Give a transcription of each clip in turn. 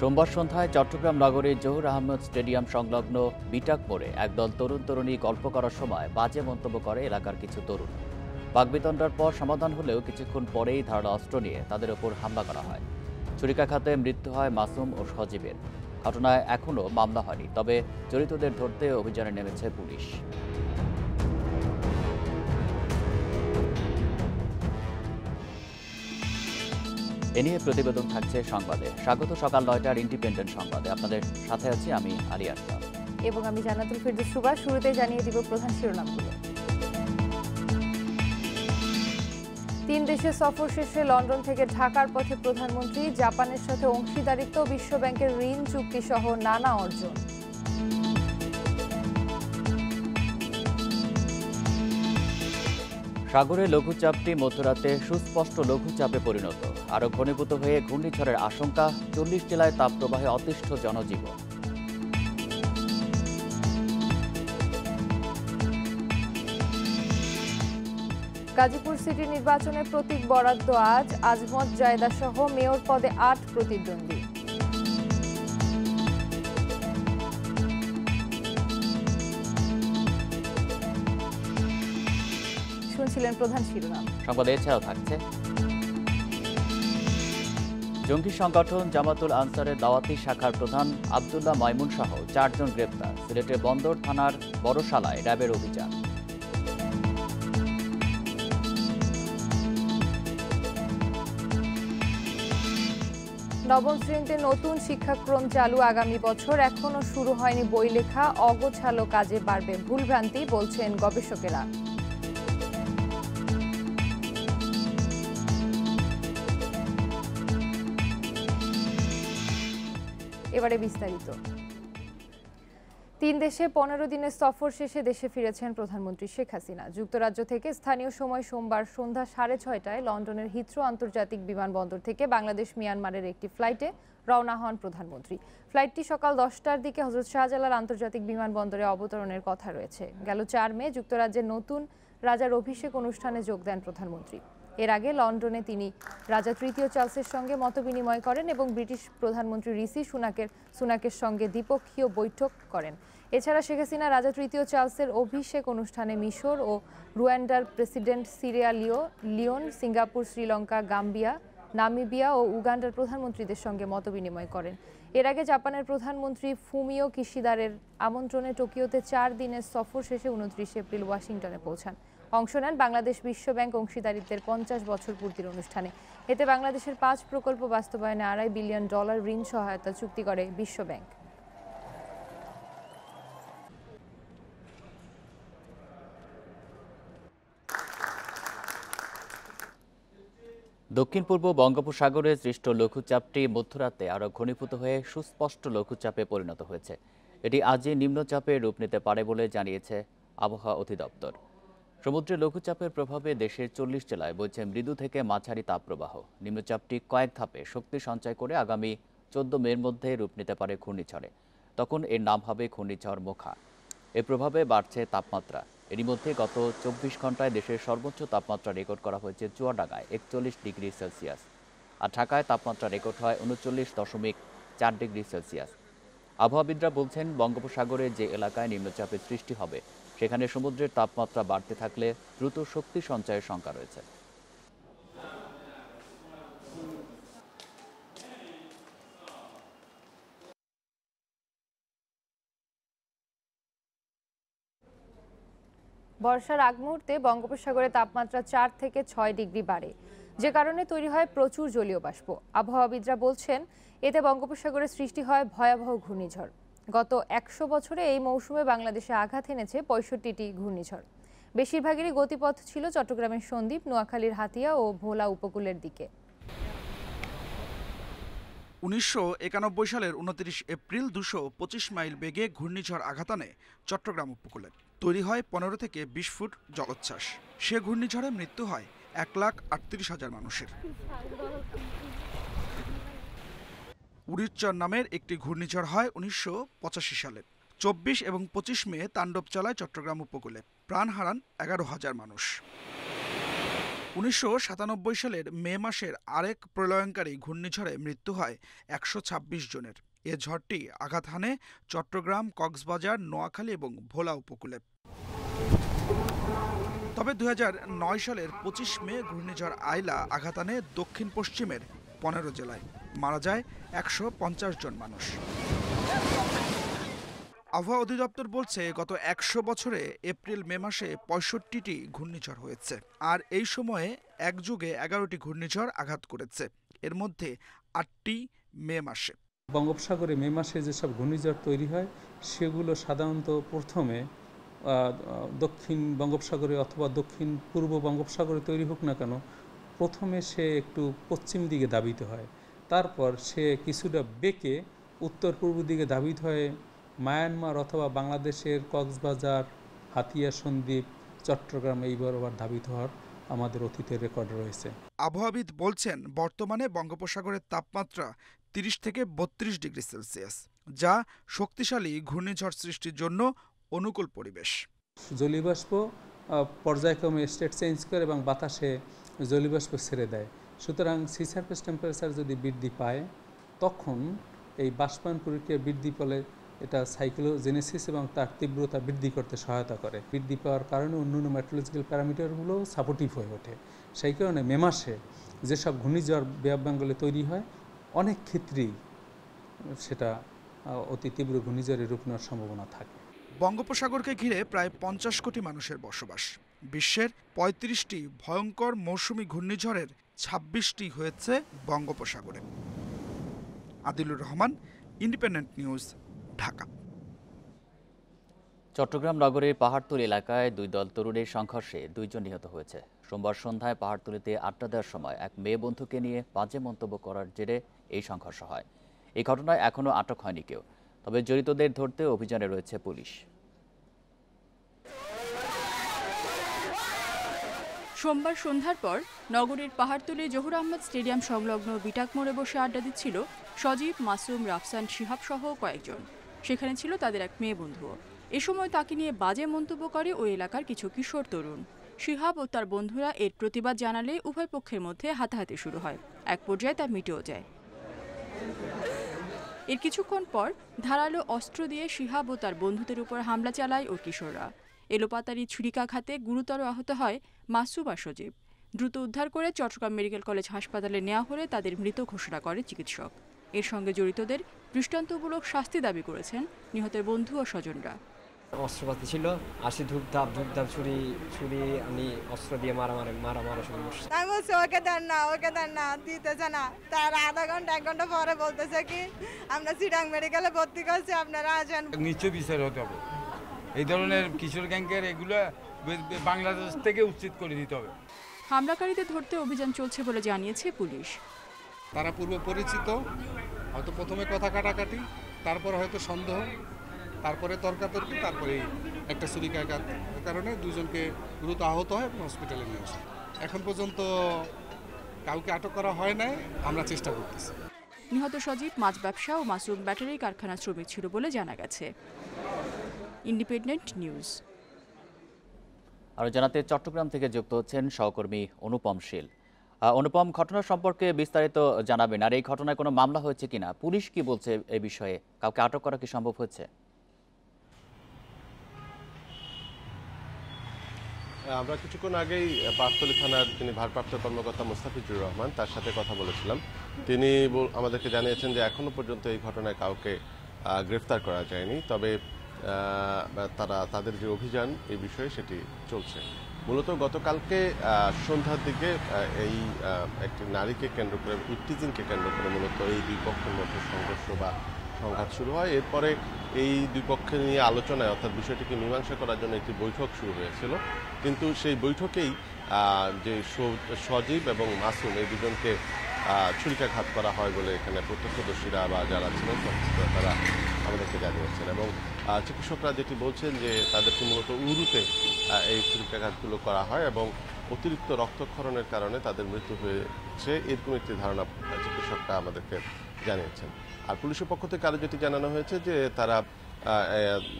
সোমবার সন্ধ্যায় চট্টগ্রাম নগরীর জহুর আহমদ স্টেডিয়াম সংলগ্ন বিটাক মোড়ে একদল তরুণ তরুণী গল্প করার সময় বাজে মন্তব্য করে এলাকার কিছু তরুণ। বাগবিতণ্ডার পর সমাধান হলেও কিছুক্ষণ পরেই ধারালো অস্ত্র নিয়ে তাদের ওপর হামলা করা হয়। ছুরিকাঘাতে মৃত্যু হয় মাসুম ও সজীবের। ঘটনায় এখনও মামলা হয়নি, তবে জড়িতদের ধরতে অভিযানে নেমেছে পুলিশ। এ নিয়ে প্রতিবেদন থাকছে সংবাদে। স্বাগত সকাল নয়টার ইন্ডিপেন্ডেন্ট সংবাদে। আপনাদের সাথে আছি আমি আলী আশরাফ এবং আমি জান্নাতুল ফিরদৌস সুবা শুরুতে জানিয়ে দিব প্রধান শিরোনামগুলো। তিন দেশের সফর শেষে লন্ডন থেকে ঢাকার পথে প্রধানমন্ত্রী জাপানের সাথে অংশীদারিত্ব বিশ্ব ব্যাংকের ঋণ চুক্তি সহ নানা অর্জন। সাগরে লঘুচাপটি মধ্যরাতে সুস্পষ্ট লঘুচাপে পরিণত। আরও ঘনীভূত হয়ে ঘূর্ণিঝড়ের আশঙ্কা চল্লিশ জেলায় তাপপ্রবাহে অতিষ্ঠ জনজীবন। গাজীপুর সিটি নির্বাচনের প্রতীক বরাদ্দ আজ আজমত জায়দা সহ মেয়র পদে আট প্রতিদ্বন্দ্বী। শুনছিলেন প্রধান শিরোনাম। সংবাদে এছাড়াও থাকছে। জঙ্গি সংগঠন জামাতুল আনসারের দাওয়াতি শাখার প্রধান আবদুল্লাহ মাইমুন সহ চারজন গ্রেপ্তার। সিলেটের বন্দর থানার বড়শালায় র্যাবের অভিযান। নবম শ্রেণীতে নতুন শিক্ষাক্রম চালু আগামী বছর। এখনও শুরু হয়নি বই লেখা অগোছালো কাজে বাড়বে ভুলভ্রান্তি, বলছেন গবেষকেরা। এবারে বিস্তারিত। তিন দেশে পনেরো দিনের সফর শেষে দেশে ফিরেছেন প্রধানমন্ত্রী শেখ হাসিনা। যুক্তরাজ্য থেকে স্থানীয় সময় সোমবার সন্ধ্যা সাড়ে ছয়টায় লন্ডনের হিথ্রো আন্তর্জাতিক বিমানবন্দর থেকে বাংলাদেশ মিয়ানমারের একটি ফ্লাইটে রওনা হন প্রধানমন্ত্রী। ফ্লাইটটি সকাল দশটার দিকে হজরত শাহজালাল আন্তর্জাতিক বিমানবন্দরে অবতরণের কথা রয়েছে। গেল চার মে যুক্তরাজ্যের নতুন রাজার অভিষেক অনুষ্ঠানে যোগ দেন প্রধানমন্ত্রী। এর আগে লন্ডনে তিনি রাজা তৃতীয় চার্লসের সঙ্গে মতবিনিময় করেন এবং ব্রিটিশ প্রধানমন্ত্রী ঋষি সুনাকের সুনাকের সঙ্গে দ্বিপক্ষীয় বৈঠক করেন। এছাড়া শেখ হাসিনা রাজা তৃতীয় চার্লসের অভিষেক অনুষ্ঠানে মিশর ও রুয়ান্ডার প্রেসিডেন্ট সিরিয়া লিও Leone, Singapore, Sri Lanka, Gambia, Namibia ও উগান্ডার প্রধানমন্ত্রীদের সঙ্গে মতবিনিময় করেন। এর আগে জাপানের প্রধানমন্ত্রী ফুমিও কিশিদারের আমন্ত্রণে টোকিওতে চার দিনের সফর শেষে উনত্রিশ এপ্রিল ওয়াশিংটনে পৌঁছান। অংশ নেন বাংলাদেশ বিশ্ব ব্যাংক অংশীদারিত্বের পঞ্চাশ বছর পূর্তির অনুষ্ঠানে। এতে বাংলাদেশের পাঁচ প্রকল্প বাস্তবায়নে আড়াই বিলিয়ন ডলার ঋণ সহায়তা চুক্তি করে বিশ্ব ব্যাংক। দক্ষিণ পূর্ব বঙ্গোপসাগরে সৃষ্ট লঘুচাপটি মধ্যরাতে আরও ঘনীভূত হয়ে সুস্পষ্ট লঘুচাপে পরিণত হয়েছে। এটি আজই নিম্নচাপে রূপ নিতে পারে বলে জানিয়েছে আবহাওয়া অধিদপ্তর। সমুদ্রে লঘুচাপের প্রভাবে দেশের চল্লিশ জেলায় বইছে মৃদু থেকে মাঝারি তাপপ্রবাহ। নিম্নচাপটি কয়েক ধাপে শক্তি সঞ্চয় করে আগামী চোদ্দ মের মধ্যে রূপ নিতে পারে ঘূর্ণিঝড়ে। তখন এর নাম হবে ঘূর্ণিঝড় মোখা। এর প্রভাবে বাড়ছে তাপমাত্রা। এরই মধ্যে গত চব্বিশ ঘন্টায় দেশের সর্বোচ্চ তাপমাত্রা রেকর্ড করা হয়েছে চুয়াডাঙ্গায় একচল্লিশ ডিগ্রি সেলসিয়াস আর ঢাকায় তাপমাত্রা রেকর্ড হয় উনচল্লিশ দশমিক চার ডিগ্রি সেলসিয়াস। আবহাওয়াবিদরা বলছেন বঙ্গোপসাগরে যে এলাকায় নিম্নচাপের সৃষ্টি হবে সেখানে সমুদ্রের তাপমাত্রা বাড়তে থাকলে দ্রুত শক্তি সঞ্চয়ের শঙ্কা রয়েছে। বর্ষার আগ মুহূর্তে বঙ্গোপসাগরে তাপমাত্রা চার থেকে ছয় ডিগ্রি বাড়ে। যে কারণে তৈরি হয় প্রচুর জলীয় বাষ্প। আবহাওয়াবিদরা বলছেন, এতে বঙ্গোপসাগরে সৃষ্টি হয় ভয়াবহ ঘূর্ণিঝড়। গত একশো বছরে এই মৌসুমে বাংলাদেশে আঘাত এনেছে পঁয়ষট্টিটি ঘূর্ণিঝড়। বেশিরভাগেরই গতিপথ ছিল চট্টগ্রামের সন্দ্বীপ, নোয়াখালীর হাতিয়া ও ভোলা উপকূলের দিকে। উনিশশো একানব্বই সালের উনত্রিশ এপ্রিল দুশো পঁচিশ মাইল বেগে ঘূর্ণিঝড় আঘাত আনে চট্টগ্রাম উপকূলে। তৈরি হয় পনেরো থেকে বিশ ফুট জলোচ্ছ্বাস। সে ঘূর্ণিঝড়ে মৃত্যু হয় এক লাখ আটত্রিশ হাজার মানুষের। উড়িচ্চর নামের একটি ঘূর্ণিঝড় হয় উনিশশো পঁচাশি সালে। চব্বিশ এবং পঁচিশ মে তাণ্ডব চালায় চট্টগ্রাম উপকূলে। প্রাণ হারান এগারো হাজার মানুষ। উনিশশো সাতানব্বই সালের মে মাসের আরেক প্রলয়ঙ্কারী ঘূর্ণিঝড়ে মৃত্যু হয় একশো ছাব্বিশ জনের। এ ঝড়টি আঘাত হানে চট্টগ্রাম, কক্সবাজার, নোয়াখালী এবং ভোলা উপকূলে। তবে দু হাজার নয় সালের পঁচিশ মে ঘূর্ণিঝড় আইলা আঘাত আনে দক্ষিণ পশ্চিমের পনেরো জেলায়। মারা যায় একশো পঞ্চাশ জন মানুষ। আবহাওয়া অধিদপ্তর বলছে, গত একশো বছরে এপ্রিল মে মাসে পঁয়ষট্টিটি ঘূর্ণিঝড় হয়েছে, আর এই সময়ে এক যুগে এগারোটি ঘূর্ণিঝড় আঘাত করেছে। এর মধ্যে আটটি মে মাসে। বঙ্গোপসাগরে মে মাসে যেসব ঘূর্ণিঝড় তৈরি হয়, সেগুলো সাধারণত প্রথমে দক্ষিণ বঙ্গোপসাগরে অথবা দক্ষিণ পূর্ব বঙ্গোপসাগরে তৈরি হোক না কেন, প্রথমে সে একটু পশ্চিম দিকে দাবিত হয়। তারপর সে কিছুটা বেঁকে উত্তর পূর্ব দিকে দাবিত হয়ে মায়ানমার অথবা বাংলাদেশের কক্সবাজার হাতিয়া সন্দ্বীপ চট্টগ্রাম এই বরাবর ধাবিত হওয়ার আমাদের অতীতের রেকর্ড রয়েছে। আবহাওয়াবিদ বলছেন বর্তমানে বঙ্গোপসাগরের তাপমাত্রা তিরিশ থেকে বত্রিশ ডিগ্রি সেলসিয়াস যা শক্তিশালী ঘূর্ণিঝড় সৃষ্টির জন্য অনুকূল পরিবেশ। জলীয়বাষ্প পর্যায়ক্রমে স্টেট চেঞ্জ করে এবং বাতাসে জলীয়বাষ্প ছেড়ে দেয়। সুতরাং সি সারফেস টেম্পারেচার যদি বৃদ্ধি পায়, তখন এই বাষ্পায়ন প্রক্রিয়া বৃদ্ধি ফলে এটা সাইক্লোজেনেসিস এবং তার তীব্রতা বৃদ্ধি করতে সহায়তা করে। বৃদ্ধি পাওয়ার কারণে অন্যান্য মেট্রোলজিক্যাল প্যারামিটারগুলো সাপোর্টিভ হয়ে ওঠে। সেই কারণে মে মাসে যেসব ঘূর্ণিঝড় বে অফ বেঙ্গলে তৈরি হয়, অনেক ক্ষেত্রেই সেটা অতি তীব্র ঘূর্ণিঝড়ে রূপ নেওয়ার সম্ভাবনা থাকে। বঙ্গোপসাগরকে ঘিরে প্রায় পঞ্চাশ কোটি মানুষের বসবাস। বিশ্বের পঁয়ত্রিশটি ভয়ঙ্কর মৌসুমি ঘূর্ণিঝড়ের ছাব্বিশটি হয়েছে বঙ্গোপসাগরে। Adilur Rahman, Independent News, Dhaka. Chittagong নগরের পাহাড়তলী এলাকায় দুই দল তরুণের সংঘর্ষে দুইজন নিহত হয়েছে। সোমবার সন্ধ্যায় পাহাড়তলীতে আড্ডা দেওয়ার সময় এক মেয়ে বন্ধুকে নিয়ে বাজে মন্তব্য করার জেরে এই সংঘর্ষ হয়। এই ঘটনায় এখনও আটক হয়নি কেউ। তবে জড়িতদের ধরতে অভিযানে রয়েছে পুলিশ। সোমবার সন্ধ্যার পর নগরের পাহাড়তলী জহুর আহমদ স্টেডিয়াম সংলগ্ন বিটাক মোড়ে বসে আড্ডা দিচ্ছিল সজীব, মাসুম, রাফসান, শিহাব সহ কয়েকজন। সেখানে ছিল তাদের এক মেয়ে বন্ধুও। এ সময় তাকে নিয়ে বাজে মন্তব্য করে ওই এলাকার কিছু কিশোর তরুণ। শিহাব ও তার বন্ধুরা এর প্রতিবাদ জানালে উভয় পক্ষের মধ্যে হাতাহাতি শুরু হয়। এক পর্যায়ে তা মিটেও যায়। এর কিছুক্ষণ পর ধারালো অস্ত্র দিয়ে শিহাব ও তার বন্ধুদের উপর হামলা চালায় ওই কিশোররা। এলোপাতারি ছুরিকাঘাতে গুরুতর আহত হয় মাসুম আর সজীব। দ্রুত উদ্ধার করে চট্টগ্রাম মেডিকেল কলেজ হাসপাতালে নেওয়া হলে তাদের মৃত ঘোষণা করে চিকিৎসক। এর সঙ্গে জড়িতদের দৃষ্টান্তমূলক শাস্তি দাবি করেছেন নিহতের বন্ধু ও স্বজনরা। অস্ত্রপাতি ছিল আসি ধূপধাপ ধূপধাপ ছুরি ছুরি আমি অস্ত্র দিয়ে মারামারি মারামারা শুরু করছি। আমি বলছি ওকে দেন না ওকে দেন না দিতেছে না। তার আধা ঘণ্টা এক ঘণ্টা পরে বলতেছে কি আমরা সিডাং মেডিকেলে ভর্তি করছি আপনারা আসেন। নিশ্চয় বিচার হতে হবে। এই ধরনের কিশোর গ্যাংকের এগুলো বাংলাদেশ থেকে উচিত করে দিতে হবে। হামলাকারীদের ধরতে অভিযান চলছে বলে জানিয়েছে পুলিশ। তারা পূর্ব পরিচিত হয়তো প্রথমে কথা কাটাকাটি তারপর হয়তো সন্দেহ তারপরে তর্কাতর্কি তারপরে একটা ছুরিকাঘাত কারণে দুজনকে দ্রুত আহত হয় এবং হসপিটালে নিয়ে আসে। এখন পর্যন্ত কাউকে আটক করা হয় নাই আমরা চেষ্টা করতেছি। নিহত সজীব মাছ ব্যবসা ও মাসুম ব্যাটারি কারখানার শ্রমিক ছিল বলে জানা গেছে। Independent News. আরও জানাতে চট্টগ্রাম থেকে যুক্ত হচ্ছেন সহকর্মী অনুপম শীল। অনুপম ঘটনা সম্পর্কে বিস্তারিত জানাবেন আর এই ঘটনায় কোনো মামলা হয়েছে কিনা? পুলিশ কি বলছে এই বিষয়ে? কাউকে আটক করা কি সম্ভব হয়েছে? আমরা কিছুক্ষণ আগেই পাঁচতলী থানার যিনি ভারপ্রাপ্ত কর্মকর্তা মুস্তাফিজুর রহমান তার সাথে কথা বলেছিলাম। তিনি বল- আমাদেরকে জানিয়েছেন যে এখনও পর্যন্ত এই ঘটনায় কাউকে গ্রেফতার করা যায়নি। তবে তারা, তাদের যে অভিযান এই বিষয়ে সেটি চলছে। মূলত গতকালকে সন্ধ্যার দিকে এই একটি নারীকে কেন্দ্র করে ইফটিজিংকে কেন্দ্র করে মূলত এই দুই পক্ষের মধ্যে সংঘর্ষ বা সংঘাত শুরু হয়। এরপরে এই দুই পক্ষের নিয়ে আলোচনায়, অর্থাৎ বিষয়টিকে মীমাংসা করার জন্য একটি বৈঠক শুরু হয়েছিল। কিন্তু সেই বৈঠকেই যে সজীব এবং মাসুম এই দুজনকে ছুরিকাঘাত করা হয় বলে এখানে প্রত্যক্ষদর্শীরা বা যারা ছিলেন, তারা আমাদেরকে জানিয়েছেন এবং চিকিৎসকরা যেটি বলছেন যে তাদেরকে মূলত উরুতে এই ছুরিকাঘাতগুলো করা হয় এবং অতিরিক্ত রক্তক্ষরণের কারণে তাদের মৃত্যু হয়েছে এরকম একটি ধারণা চিকিৎসকরা আমাদেরকে জানিয়েছেন। আর পুলিশের পক্ষ থেকে আরও যেটি জানানো হয়েছে যে তারা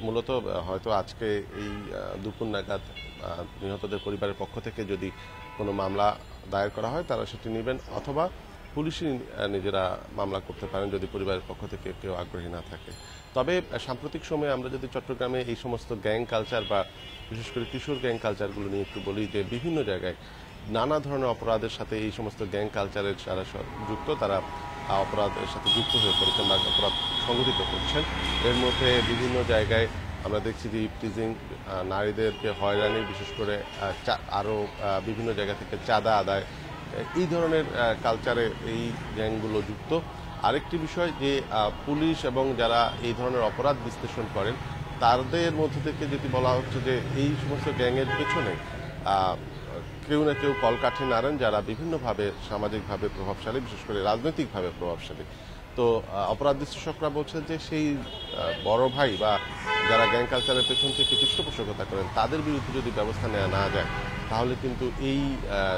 মূলত হয়তো আজকে এই দুপুর নাগাদ নিহতদের পরিবারের পক্ষ থেকে যদি কোনো মামলা দায়ের করা হয় তারা সেটি নেবেন অথবা পুলিশই নিজেরা মামলা করতে পারেন যদি পরিবারের পক্ষ থেকে কেউ আগ্রহী না থাকে। তবে সাম্প্রতিক সময়ে আমরা যদি চট্টগ্রামে এই সমস্ত গ্যাং কালচার বা বিশেষ করে কিশোর গ্যাং কালচারগুলো নিয়ে একটু বলি যে বিভিন্ন জায়গায় নানা ধরনের অপরাধের সাথে এই সমস্ত গ্যাং কালচারের যারা যুক্ত, তারা অপরাধের সাথে যুক্ত হয়ে পড়েছেন বা অপরাধ সংগঠিত করছেন। এর মধ্যে বিভিন্ন জায়গায় আমরা দেখছি যে টিজিং নারীদেরকে হয়রানি, বিশেষ করে আরও বিভিন্ন জায়গা থেকে চাঁদা আদায় এই ধরনের কালচারে এই গ্যাংগুলো যুক্ত। আরেকটি বিষয় যে পুলিশ এবং যারা এই ধরনের অপরাধ বিশ্লেষণ করেন, তাদের মধ্যে থেকে যদি বলা হচ্ছে যে, এই সমস্ত গ্যাংয়ের পেছনে কেউ না কেউ কলকাঠি নাড়েন যারা বিভিন্নভাবে সামাজিকভাবে প্রভাবশালী, বিশেষ করে রাজনৈতিকভাবে প্রভাবশালী। তো অপরাধ বিশ্লেষকরা বলছেন যে, সেই বড় ভাই বা যারা গ্যাং কালচারের পেছন থেকে পৃষ্ঠপোষকতা করেন, তাদের বিরুদ্ধে যদি ব্যবস্থা নেওয়া না যায় তাহলে কিন্তু এই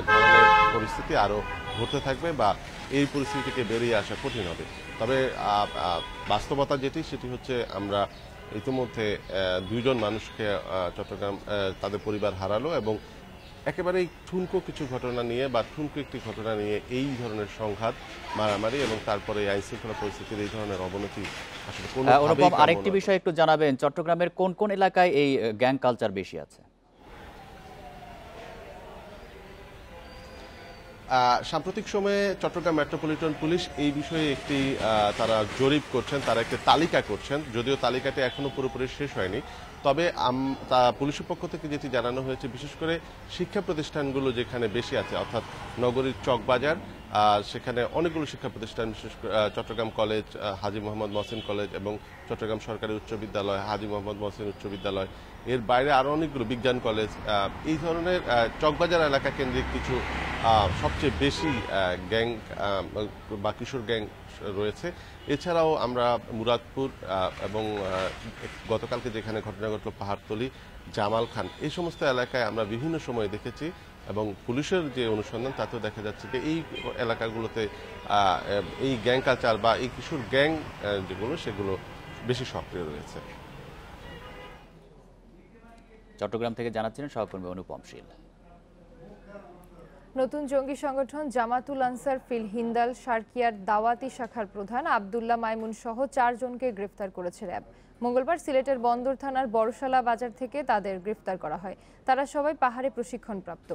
ধরনের পরিস্থিতি আরও ঘটতে থাকবে বা এই পরিস্থিতি থেকে বেরিয়ে আসা কঠিন হবে। তবে বাস্তবতা যেটি সেটি হচ্ছে আমরা ইতিমধ্যে দুইজন মানুষকে চট্টগ্রাম তাদের পরিবার হারালো এবং একেবারেই ঠুনকো কিছু ঘটনা নিয়ে বা ঠুনকো একটি ঘটনা নিয়ে এই ধরনের সংঘাত মারামারি এবং তারপরে আইন শৃঙ্খলা পরিস্থিতির এই ধরনের অবনতি আসলে আরেকটি বিষয় একটু জানাবেন চট্টগ্রামের কোন কোন এলাকায় এই গ্যাং কালচার বেশি আছে? সাম্প্রতিক সময়ে চট্টগ্রাম মেট্রোপলিটন পুলিশ এই বিষয়ে একটি তারা জরিপ করছেন, তারা একটি তালিকা করছেন, যদিও তালিকাটি এখনও পুরোপুরি শেষ হয়নি। তবে পুলিশের পক্ষ থেকে যেটি জানানো হয়েছে, বিশেষ করে শিক্ষা প্রতিষ্ঠানগুলো যেখানে বেশি আছে, অর্থাৎ নগরীর চকবাজার সেখানে অনেকগুলো শিক্ষা প্রতিষ্ঠান, বিশেষ চট্টগ্রাম কলেজ হাজী মোহাম্মদ মহসিন কলেজ এবং চট্টগ্রাম সরকারি উচ্চ বিদ্যালয়, হাজী মোহাম্মদ মহসিন উচ্চ বিদ্যালয় এর বাইরে আরও অনেকগুলো বিজ্ঞান কলেজ এই ধরনের চকবাজার এলাকা কেন্দ্রিক কিছু সবচেয়ে বেশি গ্যাং বা কিশোর গ্যাং রয়েছে। এছাড়াও আমরা মুরাদপুর এবং গতকালকে যেখানে ঘটনা ঘটলো পাহাড়তলি, জামাল খান, এই সমস্ত এলাকায় আমরা বিভিন্ন সময় দেখেছি এবং পুলিশের যে অনুসন্ধান, তাতেও দেখা যাচ্ছে যে এই এলাকাগুলোতে এই গ্যাং কালচার বা এই কিশোর গ্যাং যেগুলো, সেগুলো বেশি সক্রিয় রয়েছে। চট্টগ্রাম থেকে জানাচ্ছিলেন সহকর্মী অনুপম শীল। নতুন জঙ্গি সংগঠন জামাতুল আনসার ফিল হিন্দাল সার্কিয়ার দাওয়াতি শাখার প্রধান আবদুল্লাহ মাইমুন সহ চারজনকে গ্রেফতার করেছে র্যাব। মঙ্গলবার সিলেটের বন্দর থানার বড়শালা বাজার থেকে তাদের গ্রেফতার করা হয়। তারা সবাই পাহাড়ে প্রশিক্ষণপ্রাপ্ত।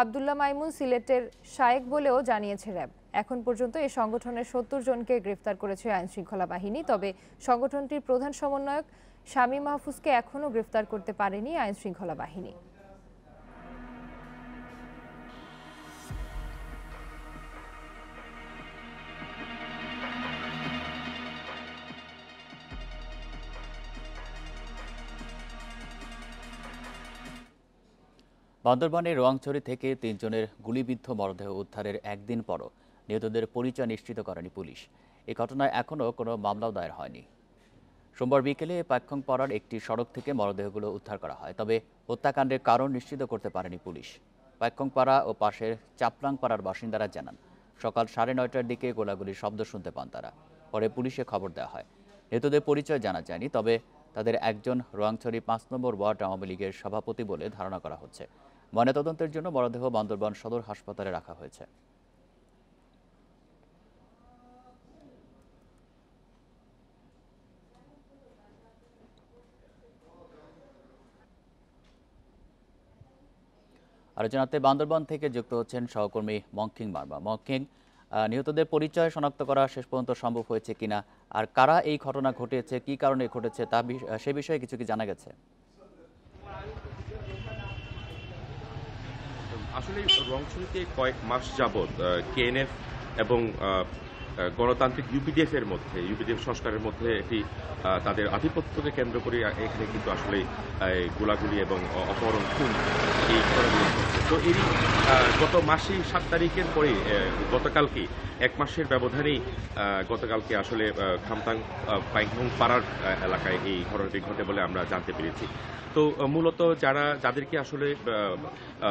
আবদুল্লাহ মাইমুন সিলেটের শায়েক বলেও জানিয়েছে র্যাব, এখন পর্যন্ত এই সংগঠনের সত্তর জনকে গ্রেফতার করেছে আইনশৃঙ্খলা বাহিনী। তবে সংগঠনটির প্রধান সমন্বয়ক শামী মাহফুজকে এখনও গ্রেফতার করতে পারেনি আইনশৃঙ্খলা বাহিনী। বান্দরবানের রোয়াংছড়ি থেকে তিনজনের গুলিবিদ্ধ মরদেহ উদ্ধারের একদিন পরও নিহতদের পরিচয় নিশ্চিত করেনি পুলিশ। এ ঘটনায় এখনও কোনো মামলাও দায়ের হয়নি। সোমবার বিকেলে পাক্ষং পাড়ার একটি সড়ক থেকে মরদেহগুলো উদ্ধার করা হয়, তবে হত্যাকাণ্ডের কারণ নিশ্চিত করতে পারেনি পুলিশ। পাক্ষংপাড়া ও পাশের চাপলাংপাড়ার বাসিন্দারা জানান, সকাল সাড়ে নয়টার দিকে গোলাগুলির শব্দ শুনতে পান তারা। পরে পুলিশে খবর দেওয়া হয়। নিহতদের পরিচয় জানা যায়নি, তবে তাদের একজন রোয়াংছড়ি পাঁচ নম্বর ওয়ার্ড আওয়ামী লীগের সভাপতি বলে ধারণা করা হচ্ছে। ময়নাতদন্তের জন্য মরদেহ বান্দরবান সদর হাসপাতালে রাখা হয়েছে। আলোচনাতে বান্দরবান থেকে যুক্ত হচ্ছেন সহকর্মী মংকিং বার্মা। মংকিং নিহতদের পরিচয় শনাক্ত করা শেষ পর্যন্ত সম্ভব হয়েছে কিনা? আর কারা এই ঘটনা ঘটেছে, কি কারণে ঘটেছে তা সে বিষয়ে কিছু কি জানা গেছে? আসলে রংছড়িতে কয়েক মাস যাবৎ কেএনএফ এবং গণতান্ত্রিক ইউপিডিএফ এর মধ্যে ইউপিডিএফ সংস্কারের মধ্যে একটি তাদের আধিপত্যকে কেন্দ্র করে এখানে কিন্তু আসলে গোলাগুলি এবং অপহরণ খুন এই তো আহ, গত মাসেই সাত তারিখের পরে গতকালকে এক মাসের ব্যবধানেই গতকালকে আসলে খামতাং পাইংহং পাড়ার এলাকায় এই ঘটনাটি ঘটে বলে আমরা জানতে পেরেছি। তো মূলত যারা যাদেরকে আসলে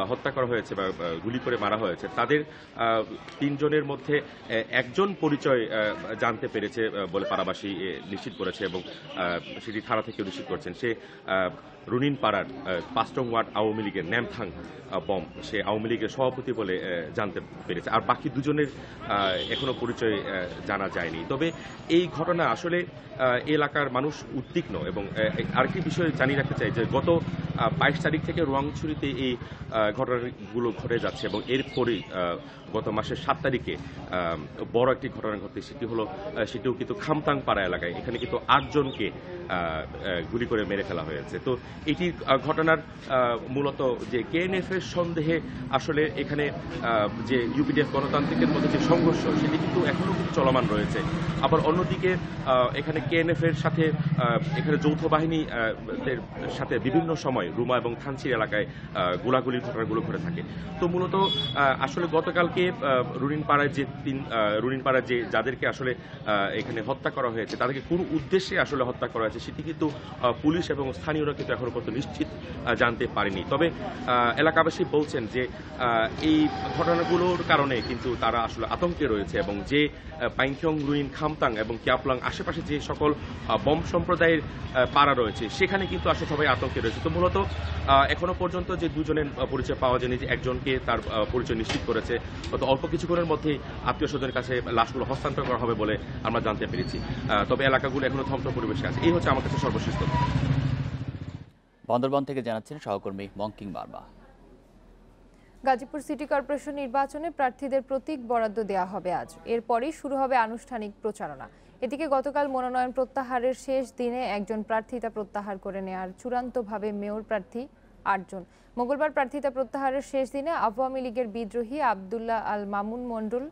হত্যা করা হয়েছে বা গুলি করে মারা হয়েছে, তাদের তিনজনের মধ্যে একজন পরিচয় জানতে পেরেছে বলে পাড়াবাসী নিশ্চিত করেছে এবং সেটি থানা থেকে নিশ্চিত করেছেন। সে রুনিন পাড়ার আহ, পাঁচ নং ওয়ার্ড আওয়ামী লীগের ন্যামথাং বম সে আওয়ামী লীগের সভাপতি বলে জানতে পেরেছে। আর বাকি দুজনের আহ, এখনও পরিচয় জানা যায়নি। তবে এই ঘটনা আসলে এলাকার মানুষ উদ্বিগ্ন এবং আরেকটি বিষয় জানিয়ে রাখতে চাই যে গত বাইশ তারিখ থেকে রোয়াংছড়িতে এই ঘটনাগুলো ঘটে যাচ্ছে এবং এরপরেই গত মাসের সাত তারিখে বড় একটি ঘটনা ঘটে। সেটি হলো সেটিও কিন্তু খামতাং পাড়া এলাকায়। এখানে কিন্তু আটজনকে গুলি করে মেরে ফেলা হয়েছে। তো এটি ঘটনার মূলত যে কেএনএফ এর সন্দেহে আসলে এখানে যে ইউপিডিএফ গণতান্ত্রিকের মধ্যে যে সংঘর্ষ, সেটি কিন্তু এখনও কিন্তু চলমান রয়েছে। আবার অন্যদিকে এখানে কেএনএফ এর সাথে এখানে যৌথ বাহিনী সাথে বিভিন্ন সময় রুমা এবং থানচির এলাকায় গোলাগুলির ঘটনাগুলো ঘটে থাকে। তো মূলত আসলে গতকালকে আহ, রুনিন পাড়ায় যে তিন আহ, রুনিন পাড়ায় যে যাদেরকে আসলে এখানে হত্যা করা হয়েছে তাদেরকে কোন উদ্দেশ্যে আসলে হত্যা করা হয়েছে সেটি কিন্তু পুলিশ এবং স্থানীয়রা কিন্তু এখনও পর্যন্ত নিশ্চিত জানতে পারেনি। তবে এলাকাবাসী বলছেন যে এই ঘটনাগুলোর কারণে কিন্তু তারা আসলে আতঙ্কে রয়েছে এবং যে আহ, পাইংখং রুইন খামতাং এবং কিয়াপলাং আশেপাশে যে সকল বম সম্প্রদায়ের পাড়া রয়েছে। সেখানে কিন্তু আসলে সবাই আতঙ্কে রয়েছে। তো মূলত এখনও পর্যন্ত যে দুজনের পরিচয় পাওয়া যায়নি যে একজনকে তার পরিচয় নিশ্চিত করেছে গত অল্প কিছুক্ষণের মধ্যেই আত্মীয় স্বজনের কাছে লাশগুলো হস্তান্তর করা হবে বলে আমরা জানতে পেরেছি। তবে এলাকাগুলো এখনও থমথম পরিবেশে আছে। এই হচ্ছে আমার কাছে সর্বশেষ তথ্য। বান্দরবান থেকে জানাচ্ছেন সহকর্মী মঙ্কিং বার্মা। গাজীপুর সিটি কর্পোরেশন নির্বাচনে প্রার্থীদের প্রতীক বরাদ্দ দেওয়া হবে আজ। এরপরই শুরু হবে আনুষ্ঠানিক প্রচারণা। এদিকে গতকাল মনোনয়ন প্রত্যাহারের শেষ দিনে একজন প্রার্থিতা প্রত্যাহার করে নেয়ার চূড়ান্তভাবে মেয়র প্রার্থী আটজন। মঙ্গলবার প্রার্থিতা প্রত্যাহারের শেষ দিনে আওয়ামী লীগের বিদ্রোহী আবদুল্লাহ আল মামুন মণ্ডল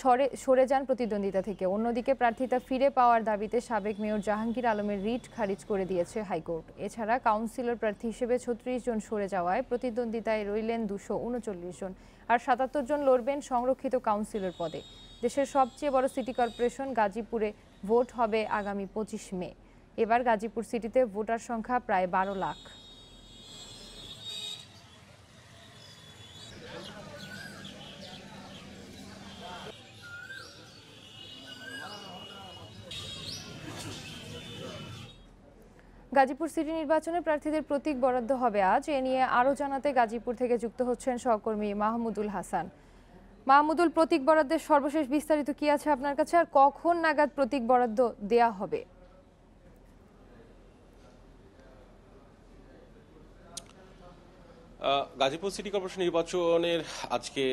সরে সরে যান প্রতিদ্বন্দ্বিতা থেকে। অন্যদিকে প্রার্থিতা ফিরে পাওয়ার দাবিতে সাবেক মেয়র জাহাঙ্গীর আলমের রিট খারিজ করে দিয়েছে হাইকোর্ট। এছাড়া কাউন্সিলর প্রার্থী হিসেবে ছত্রিশ জন সরে যাওয়ায় প্রতিদ্বন্দ্বিতায় রইলেন দুশো উনচল্লিশ জন। আর সাতাত্তর জন লড়বেন সংরক্ষিত কাউন্সিলর পদে। দেশের সবচেয়ে বড় সিটি কর্পোরেশন গাজীপুরে ভোট হবে আগামী পঁচিশ মে। এবার গাজীপুর সিটিতে ভোটার সংখ্যা প্রায় বারো লাখ। গাজীপুর সিটি নির্বাচনে প্রার্থীদের প্রতীক বরাদ্দ হবে আজ। এ নিয়ে আরও জানাতে গাজীপুর থেকে যুক্ত হচ্ছেন সহকর্মী মাহমুদুল হাসান। মাহমুদুল প্রতীক বরাদ্দের সর্বশেষ বিস্তারিত কি আছে আপনার কাছে আর কখন নাগাদ প্রতীক বরাদ্দ দেয়া হবে? গাজীপুর সিটি কর্পোরেশন নির্বাচনের আজকে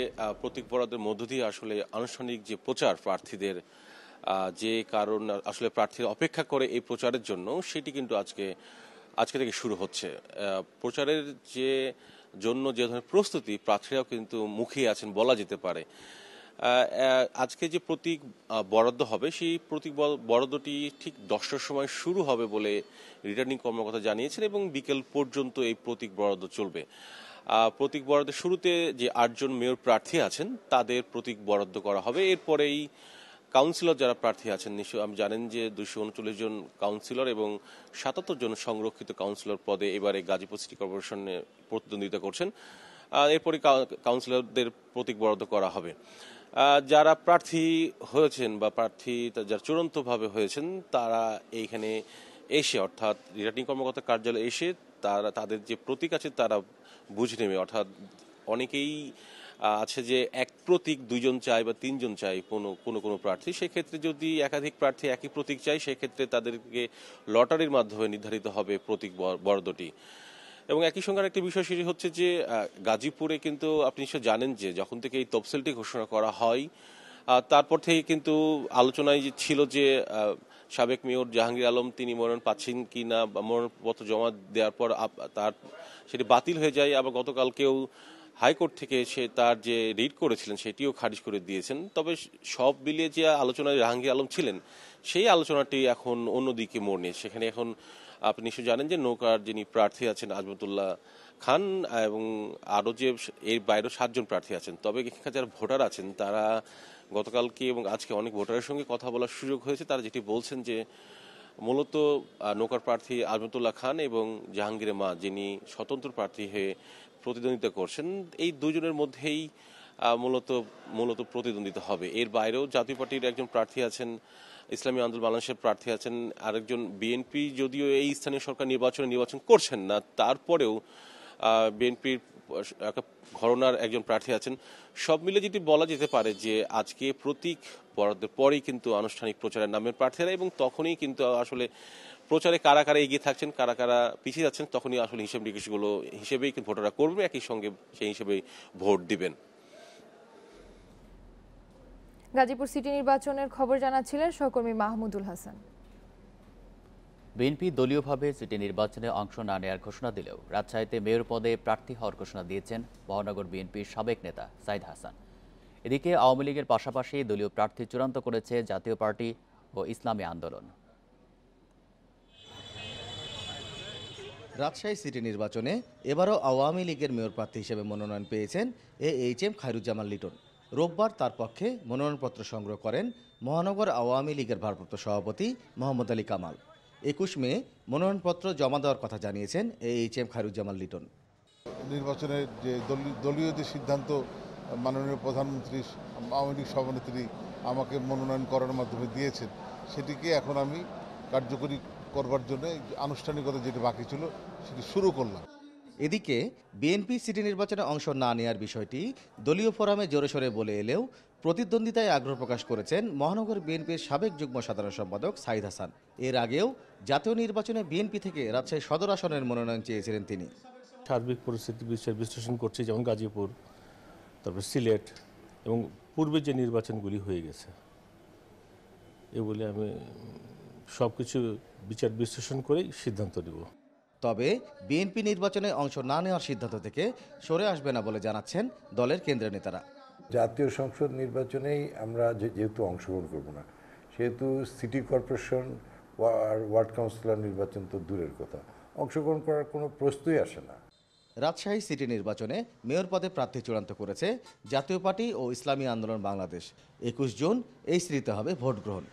প্রতীক বরাদ্দের মধ্য দিয়ে আসলে আনুষ্ঠানিক যে প্রচার প্রার্থীদের যে কারণ আসলে প্রার্থীরা অপেক্ষা করে এই প্রচারের জন্য, সেটি কিন্তু আজকে আজকে থেকে শুরু হচ্ছে। প্রচারের যে জন্য যে ধরনের প্রস্তুতি প্রার্থীরাও কিন্তু মুখিয়ে আছেন বলা যেতে পারে। আজকে যে প্রতীক বরাদ্দ হবে, সেই প্রতীক বর- বরাদ্দটি ঠিক দশটার সময় শুরু হবে বলে রিটার্নিং কর্মকর্তা জানিয়েছেন এবং বিকেল পর্যন্ত এই প্রতীক বরাদ্দ চলবে। প্রতীক বরাদ্দের শুরুতে যে আটজন মেয়র প্রার্থী আছেন, তাদের প্রতীক বরাদ্দ করা হবে। এরপরেই কাউন্সিলর যারা প্রার্থী আছেন, নিশ্চয় আমি জানেন যে দুশো উনচল্লিশ জন কাউন্সিলর এবং সাতাত্তর জন সংরক্ষিত কাউন্সিলর পদে এবারে গাজীপুর সিটি কর্পোরেশনে প্রতিদ্বন্দ্বিতা করছেন। এরপরে কাউন্সিলরদের প্রতীক বরাদ্দ করা হবে। যারা প্রার্থী হয়েছেন বা প্রার্থী যারা চূড়ান্তভাবে হয়েছেন, তারা এইখানে এসে, অর্থাৎ রিটার্নিং কর্মকর্তার কার্যালয়ে এসে তারা তাদের যে প্রতীক আছে, তারা বুঝে নেবে। অর্থাৎ অনেকেই আছে যে এক প্রতীক দুইজন চায় বা তিনজন চাই কোনো কোনো কোনো প্রার্থী, সেক্ষেত্রে যদি একাধিক প্রার্থী একই প্রতীক চাই সেক্ষেত্রে তাদেরকে লটারির মাধ্যমে নির্ধারিত হবে প্রতীক বর- বরাদ্দটি। এবং একই সঙ্গে আরেকটি বিষয় সেটি হচ্ছে যে গাজীপুরে কিন্তু আপনি নিশ্চয় জানেন যে যখন থেকে এই তফসিলটি ঘোষণা করা হয় তারপর থেকে কিন্তু আলোচনায় যে ছিল যে সাবেক মেয়র জাহাঙ্গীর আলম তিনি মনোনয়ন পাচ্ছেন কি না বা মনোনয়নপত্র জমা দেওয়ার পর তার সেটি বাতিল হয়ে যায়। আবার গতকালকেও হাইকোর্ট থেকে সে তার যে রিট করেছিলেন সেটিও খারিজ করে দিয়েছেন। তবে সব মিলিয়ে যে আলোচনায় জাহাঙ্গীর আলম ছিলেন, সেই আলোচনাটি এখন অন্যদিকে মোড় নিয়ে সেখানে এখন আপনি নিশ্চয় জানেন যে নৌকার যিনি প্রার্থী আছেন আজমতুল্লাহ খান এবং আরও যে এর বাইরেও সাতজন প্রার্থী আছেন, তবে এখানকার যারা ভোটার আছেন, তারা গতকালকে এবং আজকে অনেক ভোটারের সঙ্গে কথা বলার সুযোগ হয়েছে। তারা যেটি বলছেন যে মূলত নৌকার প্রার্থী আজমতুল্লাহ খান এবং জাহাঙ্গীরের মা যিনি স্বতন্ত্র প্রার্থী হয়ে প্রতিদ্বন্দ্বিতা করছেন, এই দুজনের মধ্যেই মূলত মূলত প্রতিদ্বন্দ্বিতা হবে। এর বাইরেও জাতীয় পার্টির একজন প্রার্থী আছেন, ইসলামী আন্দোলন বাংলাদেশের প্রার্থী আছেন আরেকজন বিএনপি, যদিও এই স্থানীয় সরকার নির্বাচনে নির্বাচন করছেন না, তারপরেও বিএনপির ঘরনার একজন প্রার্থী আছেন। সব মিলে যদি বলা যেতে পারে যে আজকে প্রতীক বরাদ্দের পরেই কিন্তু আনুষ্ঠানিক প্রচারের নামের প্রার্থীরা এবং তখনই কিন্তু আসলে প্রচারে কারা কারা এগিয়ে থাকছেন কারা কারা পিছিয়ে যাচ্ছেন তখনই আসলে হিসেব নিকেশগুলো হিসেবেই কিন্তু ভোটাররা করবে একই সঙ্গে সেই হিসেবেই ভোট দিবেন। গাজীপুর সিটি নির্বাচনের খবর জানাচ্ছিলেন সহকর্মী মাহমুদুল হাসান। বিএনপি দলীয়ভাবে সিটি নির্বাচনে অংশ না নেওয়ার ঘোষণা দিলেও রাজশাহীতে মেয়র পদে প্রার্থী হওয়ার ঘোষণা দিয়েছেন মহানগর বিএনপির সাবেক নেতা সাইদ হাসান। এদিকে আওয়ামী লীগের পাশাপাশি দলীয় প্রার্থী চূড়ান্ত করেছে জাতীয় পার্টি ও ইসলামী আন্দোলন। রাজশাহী সিটি নির্বাচনে এবারও আওয়ামী লীগের মেয়র প্রার্থী হিসেবে মনোনয়ন পেয়েছেন A H M Khairuzzaman Liton. রোববার তার পক্ষে মনোনয়নপত্র সংগ্রহ করেন মহানগর আওয়ামী লীগের ভারপ্রাপ্ত সভাপতি মোহাম্মদ আলী কামাল। একুশ মে মনোনয়নপত্র জমা দেওয়ার কথা জানিয়েছেন A H M Khairuzzaman Liton. নির্বাচনের যে দলীয়- যে সিদ্ধান্ত, মাননীয় প্রধানমন্ত্রী, আওয়ামী লীগ সভানেত্রী আমাকে মনোনয়ন করার মাধ্যমে দিয়েছেন, সেটিকে এখন আমি কার্যকরী করবার জন্য আনুষ্ঠানিকতা যেটি বাকি ছিল সেটি শুরু করলাম। এদিকে বিএনপি সিটি নির্বাচনে অংশ না নেওয়ার বিষয়টি দলীয় ফোরামে জোরেশোরে বলে এলেও প্রতিদ্বন্দ্বিতায় আগ্রহ প্রকাশ করেছেন মহানগর বিএনপির সাবেক যুগ্ম সাধারণ সম্পাদক সাইদ হাসান। এর আগেও জাতীয় নির্বাচনে বিএনপি থেকে রাজশাহী সদর আসনের মনোনয়ন চেয়েছিলেন তিনি। সার্বিক পরিস্থিতি বিষয়ে বিশ্লেষণ করছি যেমন গাজীপুর তারপর সিলেট এবং পূর্বে যে নির্বাচনগুলি হয়ে গেছে এগুলি আমি সব কিছু বিচার বিশ্লেষণ করেই সিদ্ধান্ত নেব। তবে বিএনপি নির্বাচনে অংশ না নেওয়ার সিদ্ধান্ত থেকে সরে আসবে না বলে জানাচ্ছেন দলের কেন্দ্রীয় নেতারা। জাতীয় সংসদ নির্বাচনেই আমরা যে- যেহেতু অংশগ্রহণ করব না সেহেতু সিটি কর্পোরেশন আর ওয়ার্ড কাউন্সিলর নির্বাচন তো দূরের কথা অংশগ্রহণ করার কোনো প্রশ্নই আসে না। রাজশাহী সিটি নির্বাচনে মেয়র পদে প্রার্থী চূড়ান্ত করেছে জাতীয় পার্টি ও ইসলামী আন্দোলন বাংলাদেশ। একুশ জুন এই সিটিতে হবে ভোট গ্রহণ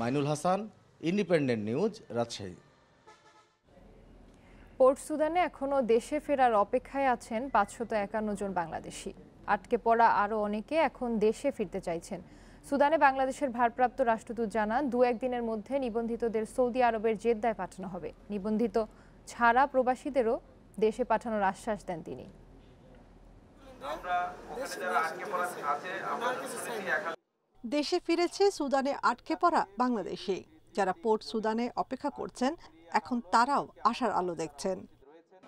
Mainul Hasan Independent News Rajshahi. Port সুদানে এখনও দেশে ফেরার অপেক্ষায় আছেন পাঁচশত একান্ন জন বাংলাদেশি। আটকে পড়া আরও অনেকে এখন দেশে ফিরতে চাইছেন। সুদানে বাংলাদেশের ভারপ্রাপ্ত রাষ্ট্রদূত জানান দু একদিনের মধ্যে নিবন্ধিতদের সৌদি আরবের জেদ্দায় পাঠানো হবে। নিবন্ধিত ছাড়া প্রবাসীদেরও দেশে পাঠানোর আশ্বাস দেন তিনি। দেশে ফিরেছে সুদানে আটকে পড়া বাংলাদেশি। যারা পোর্ট সুদানে অপেক্ষা করছেন এখন তারাও আশার আলো দেখছেন।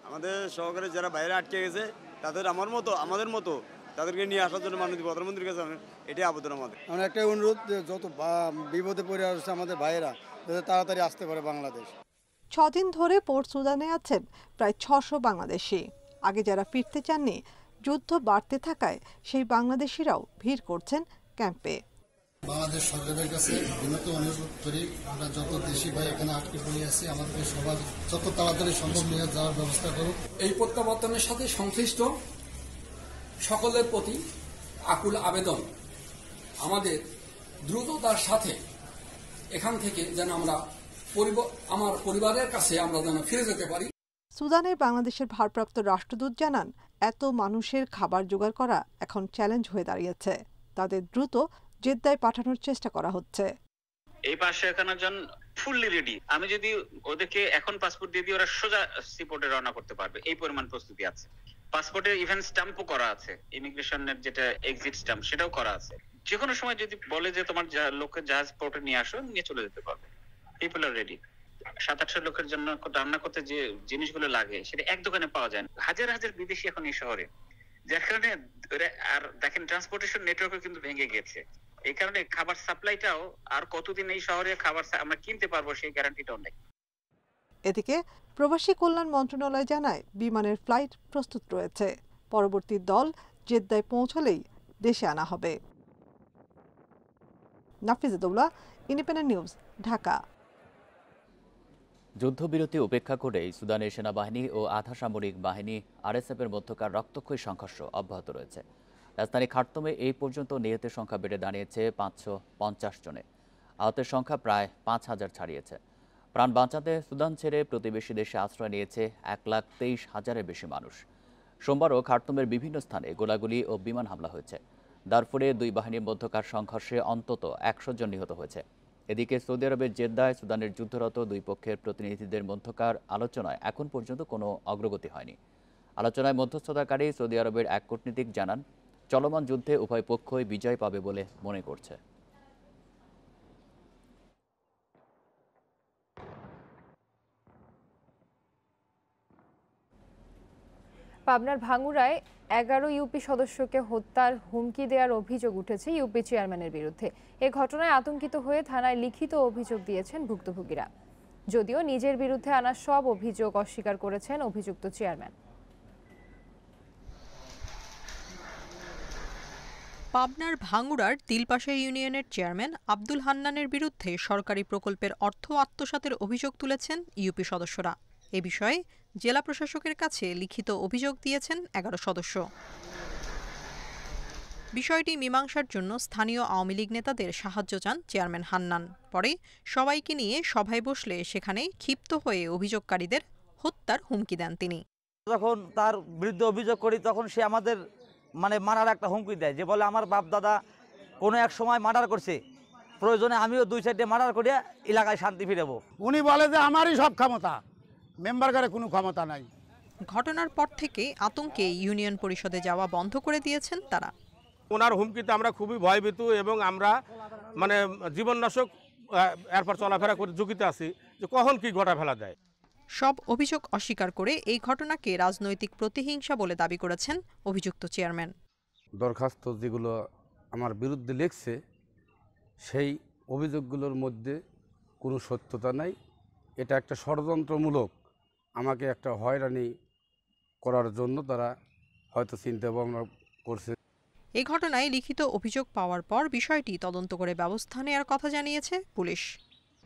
আমাদের সহকারে যারা বাইরে আটকে গেছে তাদের আমার মতো আমাদের মতো তাদেরকে নিয়ে আসার জন্য মাননীয় প্রধানমন্ত্রীর কাছে আমি এটাই আবেদন আমাদের। আমরা একটাই অনুরোধ যে যত বা- বিপদে পড়ে আসছে আমাদের ভাইয়েরা যাতে তাড়াতাড়ি আসতে পারে বাংলাদেশ। ছদিন ধরে পোর্ট সুদানে আছেন প্রায় ছশো বাংলাদেশি। আগে যারা ফিরতে চাননি যুদ্ধ বাড়তে থাকায় সেই বাংলাদেশিরাও ভিড় করছেন ক্যাম্পে। বাংলাদেশ সরকারের কাছে বিনত অনুরোধ করি আমরা যত দেশি ভাই এখানে আটকে পড়ে আছি আমাদেরকে সবার যত তাড়াতাড়ি সম্ভব নিয়ে যাওয়ার ব্যবস্থা করুক এই প্রত্যাবর্তনের সাথে সংশ্লিষ্ট সকলের প্রতি আকুল আবেদন। আমাদের দ্রুততার সাথে এখান থেকে যেন আমরা আমার পরিবারের কাছে আমরা যেন ফিরে যেতে পারি। সুদানের বাংলাদেশের ভারপ্রাপ্ত রাষ্ট্রদূত জানান এত মানুষের খাবার জোগাড় করা এখন চ্যালেঞ্জ হয়ে দাঁড়িয়েছে। তাদের দ্রুত জেদ্দায় পাঠানোর চেষ্টা করা হচ্ছে। এই পাঁচশো একান্ন জন ফুললি রেডি আমি যদি ওদেরকে এখন পাসপোর্ট দিয়ে দিই, ওরা সোজা সিপোর্টে রওনা করতে পারবে। এই পরিমাণ প্রস্তুতি আছে। পাসপোর্টের ইভেন স্ট্যাম্পও করা আছে। ইমিগ্রেশনের যেটা এক্সিট স্ট্যাম্প সেটাও করা আছে। যে কোনো সময় যদি বলে যে তোমার লোকের জাহাজ পোর্টে নিয়ে আসো, নিয়ে চলে যেতে পারবে। পিপল আর রেডি সাত আটশো লোকের জন্য রান্না করতে যে জিনিসগুলো লাগে, সেটা এক দোকানে পাওয়া যায় হাজার হাজার বিদেশি এখন এই শহরে। যার কারণে আর দেখেন ট্রান্সপোর্টেশন নেটওয়ার্কও কিন্তু ভেঙে গেছে। এই কারণে খাবার সাপ্লাইটাও আর কতদিন এই শহরে খাবার আমরা কিনতে পারব সেই গ্যারান্টিটাও নেই। এদিকে প্রবাসী কল্যাণ মন্ত্রণালয় জানায় বিমানের ফ্লাইট প্রস্তুত রয়েছে। পরবর্তী দল জেদ্দায় পৌঁছলেই দেশে আনা হবে। Nafizuddoula Independent News Dhaka. যুদ্ধবিরতি উপেক্ষা করেই সুদানের সেনাবাহিনী ও আধা সামরিক বাহিনী আরএসএফের মধ্যকার রক্তক্ষয়ী সংঘর্ষ অব্যাহত রয়েছে। রাজধানী খার্তুমে এই পর্যন্ত নিহতের সংখ্যা বেড়ে দাঁড়িয়েছে পাঁচশো পঞ্চাশ জনে। আহতের সংখ্যা প্রায় পাঁচ হাজার ছাড়িয়েছে। প্রাণ বাঁচাতে সুদান ছেড়ে প্রতিবেশী দেশে আশ্রয় নিয়েছে এক লাখ তেইশ হাজারের বেশি মানুষ। সোমবারও খার্তুমের বিভিন্ন স্থানে গোলাগুলি ও বিমান হামলা হয়েছে। দারফুরে দুই বাহিনীর মধ্যকার সংঘর্ষে অন্তত একশো জন নিহত হয়েছে। এদিকে সৌদি আরবের জেদ্দায় সুদানের যুদ্ধরত দুই পক্ষের প্রতিনিধিদের মধ্যকার আলোচনায় এখন পর্যন্ত কোনো অগ্রগতি হয়নি। আলোচনায় মধ্যস্থতাকারী সৌদি আরবের এক কূটনীতিক জানান চলমান যুদ্ধে উভয় পক্ষই বিজয় পাবে বলে মনে করছে। পাবনার ভাঙ্গুরায় এগারো ইউপি সদস্যকে হত্যার হুমকি দেওয়ার অভিযোগ উঠেছে ইউপি চেয়ারম্যানের বিরুদ্ধে। এ ঘটনায় আতঙ্কিত হয়ে থানায় লিখিত অভিযোগ দিয়েছেন ভুক্তভোগীরা। যদিও নিজের বিরুদ্ধে আনা সব অভিযোগ অস্বীকার করেছেন অভিযুক্ত চেয়ারম্যান। পাবনার ভাঙ্গুড়ার তিলপাশা ইউনিয়নের চেয়ারম্যান আব্দুল হান্নানের বিরুদ্ধে সরকারি প্রকল্পের অর্থ আত্মসাতের অভিযোগ তুলেছেন ইউপি সদস্যরা। এ বিষয়ে জেলা প্রশাসকের কাছে লিখিত অভিযোগ দিয়েছেন এগারো সদস্য। বিষয়টি মীমাংসার জন্য স্থানীয় আওয়ামী লীগ নেতাদের সাহায্য চান চেয়ারম্যান হান্নান। পরে সবাইকে নিয়ে সভায় বসলে সেখানে ক্ষিপ্ত হয়ে অভিযোগকারীদের হত্যার হুমকি দেন তিনি। যখন তার বিরুদ্ধে অভিযোগ করি, তখন সে আমাদের মানে মারার একটা হুমকি দেয় যে বলে আমার বাপ দাদা কোনো এক সময় মার্ডার করছে প্রয়োজনে আমিও দুই সাইডে মার্ডার করে এলাকায় শান্তি ফিরাবো। উনি বলে যে আমারই সব ক্ষমতা মেম্বার করে কোনো ক্ষমতা নাই। ঘটনার পর থেকে আতঙ্কে ইউনিয়ন পরিষদে যাওয়া বন্ধ করে দিয়েছেন তারা। ওনার হুমকিতে আমরা খুবই ভয়ভীত এবং আমরা মানে জীবননাশক এরপর চলাফেরা করে ঝুঁকিতে আছি যে কখন কি ঘটা ফেলা দেয় সব অভিযোগ অস্বীকার করে এই ঘটনাকে রাজনৈতিক প্রতিহিংসা বলে দাবি করেছেন অভিযুক্ত চেয়ারম্যান। দরখাস্ত যেগুলো আমার বিরুদ্ধে লিখছে সেই অভিযোগগুলোর মধ্যে কোনো সত্যতা নাই। এটা একটা ষড়যন্ত্রমূলক আমাকে একটা হয়রানি করার জন্য তারা হয়তো চিন্তা ভাবনা করছে। এই ঘটনায় লিখিত অভিযোগ পাওয়ার পর বিষয়টি তদন্ত করে ব্যবস্থা নেওয়ার কথা জানিয়েছে পুলিশ।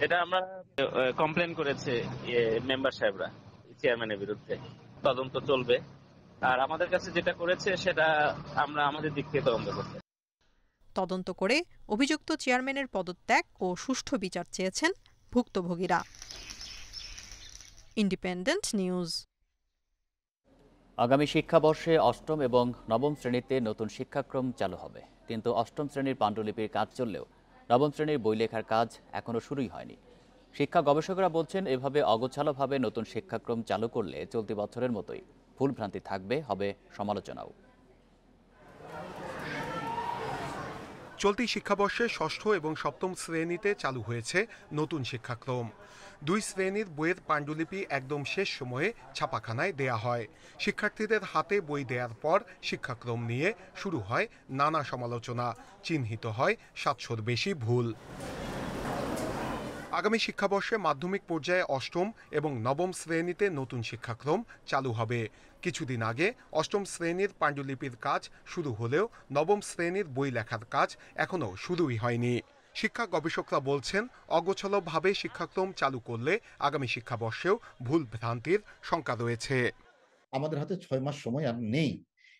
এটা আমরা কমপ্লেন করেছে মেম্বার সাহেবরা চেয়ারম্যানের বিরুদ্ধে। তদন্ত চলবে। আর আমাদের কাছে যেটা করেছে সেটা আমরা আমাদের দিক থেকে তদন্ত করতে তদন্ত করে অভিযুক্ত চেয়ারম্যানের পদত্যাগ ও সুষ্ঠু বিচার চেয়েছেন ভুক্তভোগীরা। ইন্ডিপেন্ডেন্ট নিউজ আগামী শিক্ষাবর্ষে অষ্টম এবং নবম শ্রেণীতে নতুন শিক্ষাক্রম চালু হবে। কিন্তু অষ্টম শ্রেণির পাণ্ডুলিপির কাজ চললেও নবম শ্রেণির বই লেখার কাজ এখনও শুরুই হয়নি। শিক্ষা গবেষকরা বলছেন, এভাবে অগোছালোভাবে নতুন শিক্ষাক্রম চালু করলে চলতি বছরের মতোই ভুলভ্রান্তি থাকবে, হবে সমালোচনাও। চলতি শিক্ষাবর্ষে ষষ্ঠ এবং সপ্তম শ্রেণীতে চালু হয়েছে নতুন শিক্ষাক্রম। দুই শ্রেণির বইয়ের পাণ্ডুলিপি একদম শেষ সময়ে ছাপাখানায় দেয়া হয়। শিক্ষার্থীদের হাতে বই দেওয়ার পর শিক্ষাক্রম নিয়ে শুরু হয় নানা সমালোচনা। চিহ্নিত হয় সাতশোর বেশি ভুল। আগামী শিক্ষাবর্ষে মাধ্যমিক পর্যায়ে অষ্টম এবং নবম শ্রেণীতে নতুন শিক্ষাক্রম চালু হবে। কিছুদিন আগে অষ্টম শ্রেণির পাণ্ডুলিপির কাজ শুরু হলেও নবম শ্রেণির বই লেখার কাজ এখনও শুরুই হয়নি। শিক্ষা গবেষকরা বলছেন, অগোছলভাবে শিক্ষাক্রম চালু করলে আগামী শিক্ষাবর্ষেও ভুল ভ্রান্তির শঙ্কা রয়েছে। আমাদের হাতে ছয় মাস সময় আর নেই।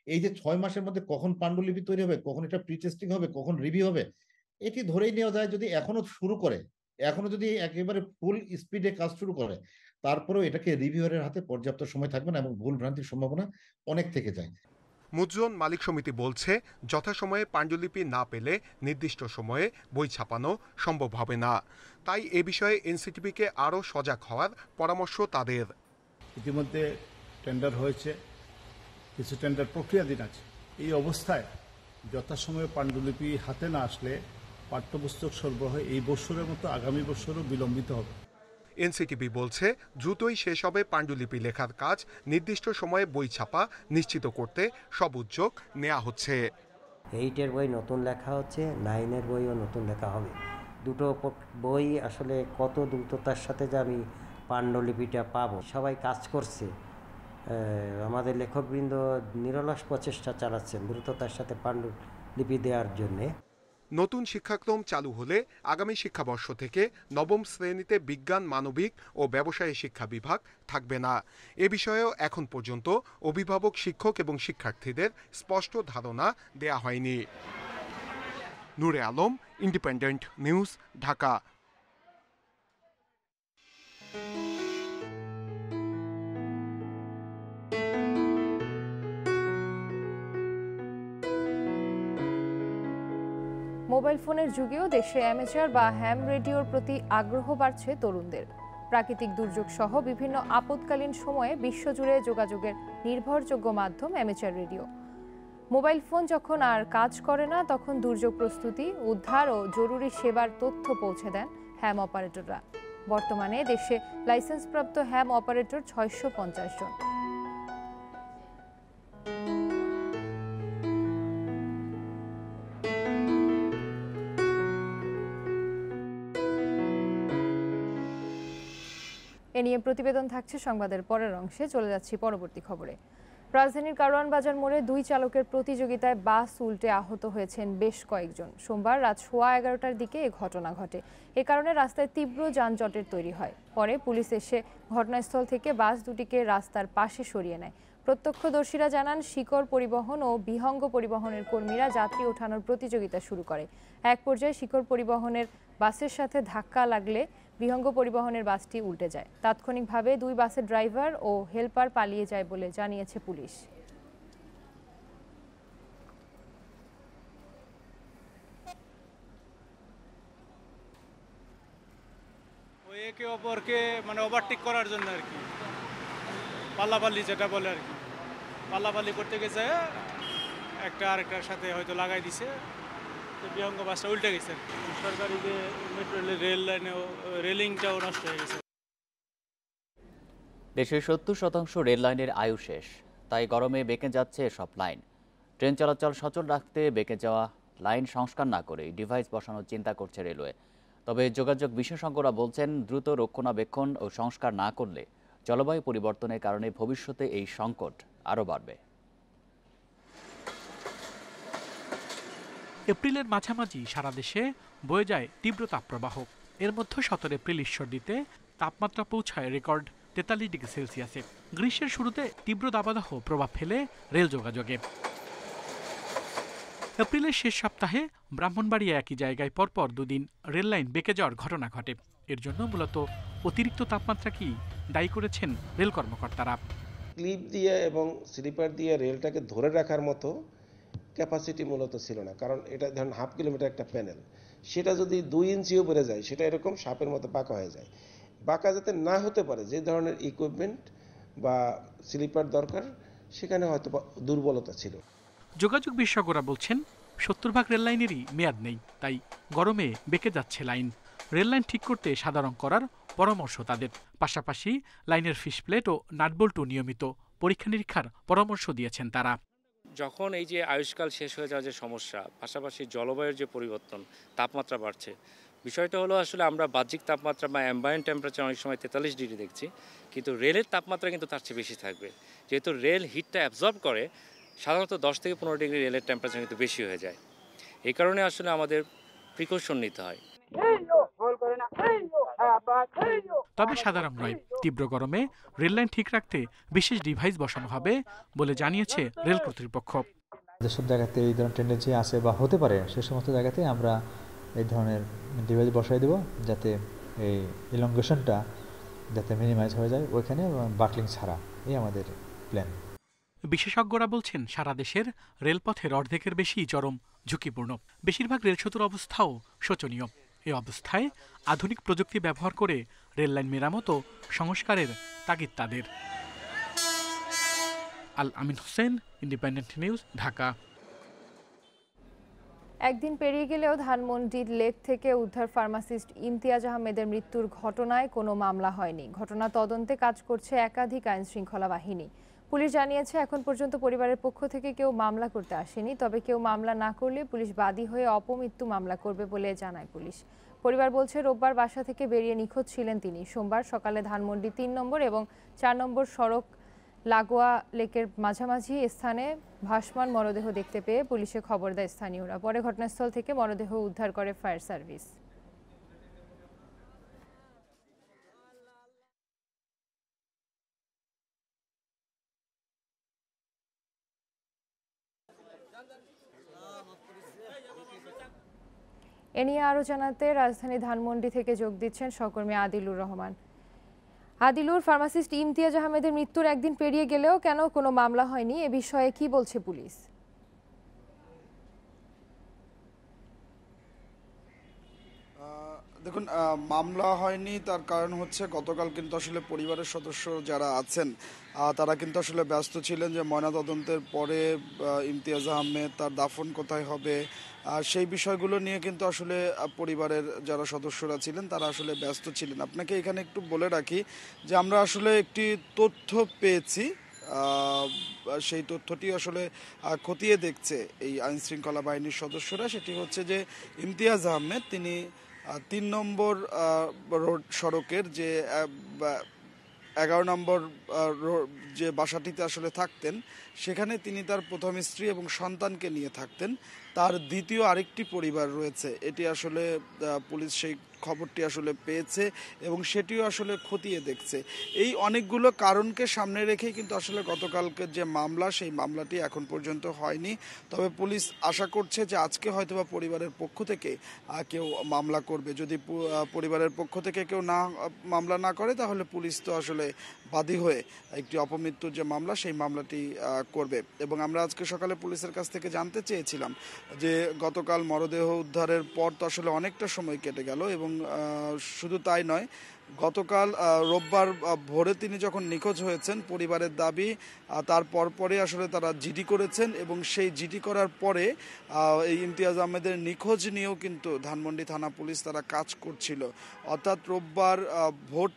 এই যে ছয় মাসের মধ্যে কখন পাণ্ডুলিপি তৈরি হবে, কখন এটা প্রি টেস্টিং হবে, কখন রিভিউ হবে, এটি ধরেই নেওয়া যায় যদি এখনও শুরু করে এখনও যদি একেবারে ফুল স্পিডে কাজ শুরু করে তারপরেও এটাকে রিভিউয়ারের হাতে পর্যাপ্ত সময় থাকবে না এবং ভুল ভ্রান্তির সম্ভাবনা অনেক থেকে যায়। মুদ্রণ মালিক সমিতি বলছে যথাসময়ে পাণ্ডুলিপি না পেলে নির্দিষ্ট সময়ে বই ছাপানো সম্ভব হবে না। তাই এ বিষয়ে এনসিটিভিকে আরও সজাগ হওয়ার পরামর্শ তাদের। ইতিমধ্যে টেন্ডার হয়েছে কিছু টেন্ডার প্রক্রিয়াধীন আছে। এই অবস্থায় যথাসময়ে পাণ্ডুলিপি হাতে না আসলে পাঠ্যপুস্তক সরবরাহ এই বছরের মতো আগামী বছরও বিলম্বিত হবে। এনসিটিভি বলছে দ্রুতই শেষ হবে পাণ্ডুলিপি লেখার কাজ নির্দিষ্ট সময়ে বই ছাপা নিশ্চিত করতে সব উদ্যোগ নেওয়া হচ্ছে। এইটের বই নতুন লেখা হচ্ছে নাইনের বইও নতুন লেখা হবে। দুটো বই আসলে কত দ্রুততার সাথে যে আমি পাণ্ডুলিপিটা পাবো। সবাই কাজ করছে। আমাদের লেখকবৃন্দ নিরলস প্রচেষ্টা চালাচ্ছেন দ্রুততার সাথে পাণ্ডুলিপি দেওয়ার জন্যে। নতুন শিক্ষাক্রম চালু হলে আগামী শিক্ষাবর্ষ থেকে নবম শ্রেণীতে বিজ্ঞান, মানবিক ও ব্যবসায়ী শিক্ষা বিভাগ থাকবে না। এ বিষয়েও এখন পর্যন্ত অভিভাবক, শিক্ষক এবং শিক্ষার্থীদের স্পষ্ট ধারণা দেয়া হয়নি। Nure Alam, Independent News, Dhaka. Mobile ফোনের যুগেও দেশে অ্যামেচার বা হ্যাম রেডিওর প্রতি আগ্রহ বাড়ছে তরুণদের। প্রাকৃতিক দুর্যোগ সহ বিভিন্ন আপৎকালীন সময়ে বিশ্বজুড়ে যোগাযোগের নির্ভরযোগ্য মাধ্যম অ্যামেচার রেডিও মোবাইল ফোন যখন আর কাজ করে না, তখন দুর্যোগ প্রস্তুতি, উদ্ধার ও জরুরি সেবার তথ্য পৌঁছে দেন হ্যাম অপারেটররা বর্তমানে দেশে লাইসেন্সপ্রাপ্ত হ্যাম অপারেটর ছয়শো পঞ্চাশ জন। নিয়ে প্রতিবেদন থাকছে সংবাদের পরের অংশে। চলে যাচ্ছি পরবর্তী খবরে। রাজধানীর কারওয়ান বাজার মোড়ে দুই চালকের প্রতিযোগিতায় বাস উল্টে আহত হয়েছেন বেশ কয়েকজন। সোমবার রাত সোয়া এগারোটার দিকে এ ঘটনা ঘটে। এ কারণে রাস্তায় তীব্র যানজটের তৈরি হয়। পরে পুলিশ এসে ঘটনাস্থল থেকে বাস দুটিকে রাস্তার পাশে সরিয়ে নেয়। প্রত্যক্ষদর্শীরা জানান, শিকড় পরিবহন ও বিহঙ্গ পরিবহনের কর্মীরা যাত্রী ওঠানোর প্রতিযোগিতা শুরু করে। এক পর্যায়ে শিকড় পরিবহনের বাসের সাথে ধাক্কা লাগলে বিহঙ্গ পরিবহনের বাসটি উল্টে যায়। তাৎক্ষণিকভাবে দুই বাসের ড্রাইভার ও হেলপার পালিয়ে যায় বলে জানিয়েছে পুলিশ। একে অপরকে মানে ওভারটেক করার জন্য আর কি। পাল্লাপাল্লি যেটা বলে আর কি। পাল্লাপাল্লি করতে গেছে একটা আরেকটার সাথে হয়তো লাগাই দিছে। বিহঙ্গ বাসটা উল্টে গেছে। সরকারি যে মেট্রো রেল লাইনেও রেলিংটাও নষ্ট হয়ে গেছে। দেশের সত্তর শতাংশ রেল লাইনের আয়ু শেষ, তাই গরমে বেঁকে যাচ্ছে সব লাইন ট্রেন চলাচল সচল রাখতে বেঁকে যাওয়া লাইন সংস্কার না করে ডিভাইস বসানোর চিন্তা করছে রেলওয়ে তবে যোগাযোগ বিশেষজ্ঞরা বলছেন, দ্রুত রক্ষণাবেক্ষণ ও সংস্কার না করলে জলবায়ু পরিবর্তনের কারণে ভবিষ্যতে এই সংকট আরও বাড়বে। এপ্রিলের মাঝামাঝি সারা দেশে বয়ে যায় তীব্র তাপপ্রবাহ। এর মধ্যে সতেরো এপ্রিল ঈশ্বরদীতে তাপমাত্রা পৌঁছায় রেকর্ড তেতাল্লিশ ডিগ্রি সেলসিয়াসে। গ্রীষ্মের শুরুতে তীব্র দাবাদাহ প্রভাব ফেলে রেল যোগাযোগে। এপ্রিলের শেষ সপ্তাহে ব্রাহ্মণবাড়িয়া একই জায়গায় পরপর দুদিন রেল লাইন বেঁকে যাওয়ার ঘটনা ঘটে। এর জন্য মূলত অতিরিক্ত তাপমাত্রাকেই দায়ী করেছেন রেল কর্মকর্তারা? ক্লিপ দিয়ে এবং স্লিপার দিয়ে রেলটাকে ধরে রাখার মতো ক্যাপাসিটি মূলত ছিল না। কারণ এটা ধরেন হাফ কিলোমিটার একটা প্যানেল সেটা যদি দুই ইঞ্চিও বেড়ে যায়, সেটা এরকম সাপের মতো বাঁকা হয়ে যায়। বাঁকা যাতে না হতে পারে, যে ধরনের ইকুইপমেন্ট বা স্লিপার দরকার, সেখানে হয়তো দুর্বলতা ছিল। যোগাযোগ বিশেষজ্ঞরা বলছেন, সত্তর ভাগ রেল লাইনেরই মেয়াদ নেই, তাই গরমে বেঁকে যাচ্ছে লাইন। রেল লাইন ঠিক করতে সাধারণ করার পরামর্শ তাদের। পাশাপাশি লাইনের ফিস প্লেট ও নাটবল্টু নিয়মিত পরীক্ষা নিরীক্ষার পরামর্শ দিয়েছেন তারা। যখন এই যে আয়ুষ্কাল শেষ হয়ে যাওয়ার যে সমস্যা, পাশাপাশি জলবায়ুর যে পরিবর্তন, তাপমাত্রা বাড়ছে। বিষয়টা হলো আসলে আমরা বাহ্যিক তাপমাত্রা বা অ্যাম্বায়েন্ট টেম্পারেচার অনেক সময় তেতাল্লিশ ডিগ্রি দেখছি, কিন্তু রেলের তাপমাত্রা কিন্তু তার চেয়ে বেশি থাকবে। যেহেতু রেল হিটটা অ্যাবজর্ব করে, সাধারণত দশ থেকে পনেরো ডিগ্রি রেলের টেম্পারেচার কিন্তু বেশি হয়ে যায়। এই কারণে আসলে আমাদের প্রিকশন নিতে হয়। তবে সাধারণ নয় তীব্র গরমে রেল লাইন ঠিক রাখতে বিশেষ ডিভাইস বসানো হবে বলে জানিয়েছে রেল কর্তৃপক্ষ। যেসব জায়গাতে এই ধরনের টেন্ডেন্সি আছে বা হতে পারে সে সমস্ত জায়গাতে আমরা এই ধরনের ডিভাইস বসাই দেব যাতে এই ইলঙ্গেশনটা যাতে মিনিমাইজ হয়ে যায় ওইখানে বাকলিং ছাড়া। এই আমাদের প্ল্যান বিশেষজ্ঞরা বলছেন সারা দেশের রেলপথের অর্ধেকের বেশি চরম ঝুঁকিপূর্ণ। বেশিরভাগ রেল সেতুর অবস্থাও শোচনীয়। এই অবস্থায় আধুনিক প্রযুক্তি ব্যবহার করে রেললাইন মেরামত ও সংস্কারের তাগিদ তাদের। Al Amin Hossain, Independent News, Dhaka. একদিন পেরিয়ে গেলেও ধানমন্ডির লেক থেকে উদ্ধার ফার্মাসিস্ট ইমতিয়াজ আহমেদের মৃত্যুর ঘটনায় কোনো মামলা হয়নি। ঘটনা তদন্তে কাজ করছে একাধিক আইন শৃঙ্খলা বাহিনী। পুলিশ জানিয়েছে, এখন পর্যন্ত পরিবারের পক্ষ থেকে কেউ মামলা করতে আসেনি। তবে কেউ মামলা না করলে পুলিশ বাদী হয়ে অপমৃত্যু মামলা করবে বলে জানায় পুলিশ। পরিবার বলছে, রোববার বাসা থেকে বেরিয়ে নিখোঁজ ছিলেন তিনি। সোমবার সকালে ধানমন্ডি তিন নম্বর এবং চার নম্বর সড়ক লাগোয়া লেকের মাঝামাঝি স্থানে ভাসমান মরদেহ দেখতে পেয়ে পুলিশে খবর দেয় স্থানীয়রা। পরে ঘটনাস্থল থেকে মরদেহ উদ্ধার করে ফায়ার সার্ভিস। এ নিয়ে আরও জানাতে রাজধানী ধানমন্ডি থেকে যোগ দিচ্ছেন সহকর্মী আদিলুর রহমান। আদিলুর, ফার্মাসিস্ট ইমতিয়াজ আহমেদের মৃত্যুর একদিন পেরিয়ে গেলেও কেন কোনো মামলা হয়নি? এ বিষয়ে কি বলছে পুলিশ? দেখুন মামলা হয়নি, তার কারণ হচ্ছে গতকাল কিন্তু আসলে পরিবারের সদস্য যারা আছেন তারা কিন্তু আসলে ব্যস্ত ছিলেন যে ময়নাতদন্তের পরে ইমতিয়াজ আহমেদ তার দাফন কোথায় হবে সেই বিষয়গুলো নিয়ে কিন্তু আসলে পরিবারের যারা সদস্যরা ছিলেন, তারা আসলে ব্যস্ত ছিলেন। আপনাকে এখানে একটু বলে রাখি যে আমরা আসলে একটি তথ্য পেয়েছি সেই তথ্যটি আসলে খতিয়ে দেখছে এই আইন শৃঙ্খলা বাহিনীর সদস্যরা। সেটি হচ্ছে যে ইমতিয়াজ আহমেদ, তিনি তিন নম্বর রোড সড়কের যে এগারো নম্বর যে বাসাটিতে আসলে থাকতেন, সেখানে তিনি তার প্রথম স্ত্রী এবং সন্তানকে নিয়ে থাকতেন। তার দ্বিতীয় আরেকটি পরিবার রয়েছে। এটি আসলে পুলিশ সেই খবরটি আসলে পেয়েছে এবং সেটিও আসলে খতিয়ে দেখছে। এই অনেকগুলো কারণকে সামনে রেখেই কিন্তু আসলে গতকালকের যে মামলা, সেই মামলাটি এখন পর্যন্ত হয়নি। তবে পুলিশ আশা করছে যে আজকে হয়তোবা পরিবারের পক্ষ থেকে কেউ মামলা করবে। যদি পরিবারের পক্ষ থেকে কেউ না, মামলা না করে, তাহলে পুলিশ তো আসলে বাদী হয়ে একটি অপমৃত্যুর যে মামলা, সেই মামলাটি করবে। এবং আমরা আজকে সকালে পুলিশের কাছ থেকে জানতে চেয়েছিলাম যে গতকাল মরদেহ উদ্ধারের পর তো আসলে অনেকটা সময় কেটে গেল এবং শুধু তাই নয়, গতকাল রোববার ভোরে তিনি যখন নিখোঁজ হয়েছেন পরিবারের দাবি তার পরপরই আসলে তারা জিডি করেছেন এবং সেই জিডি করার পরে এই ইমতিয়াজ আহমেদের নিখোঁজ নিয়েও কিন্তু ধানমন্ডি থানা পুলিশ তারা কাজ করছিল। অর্থাৎ রোববার ভোট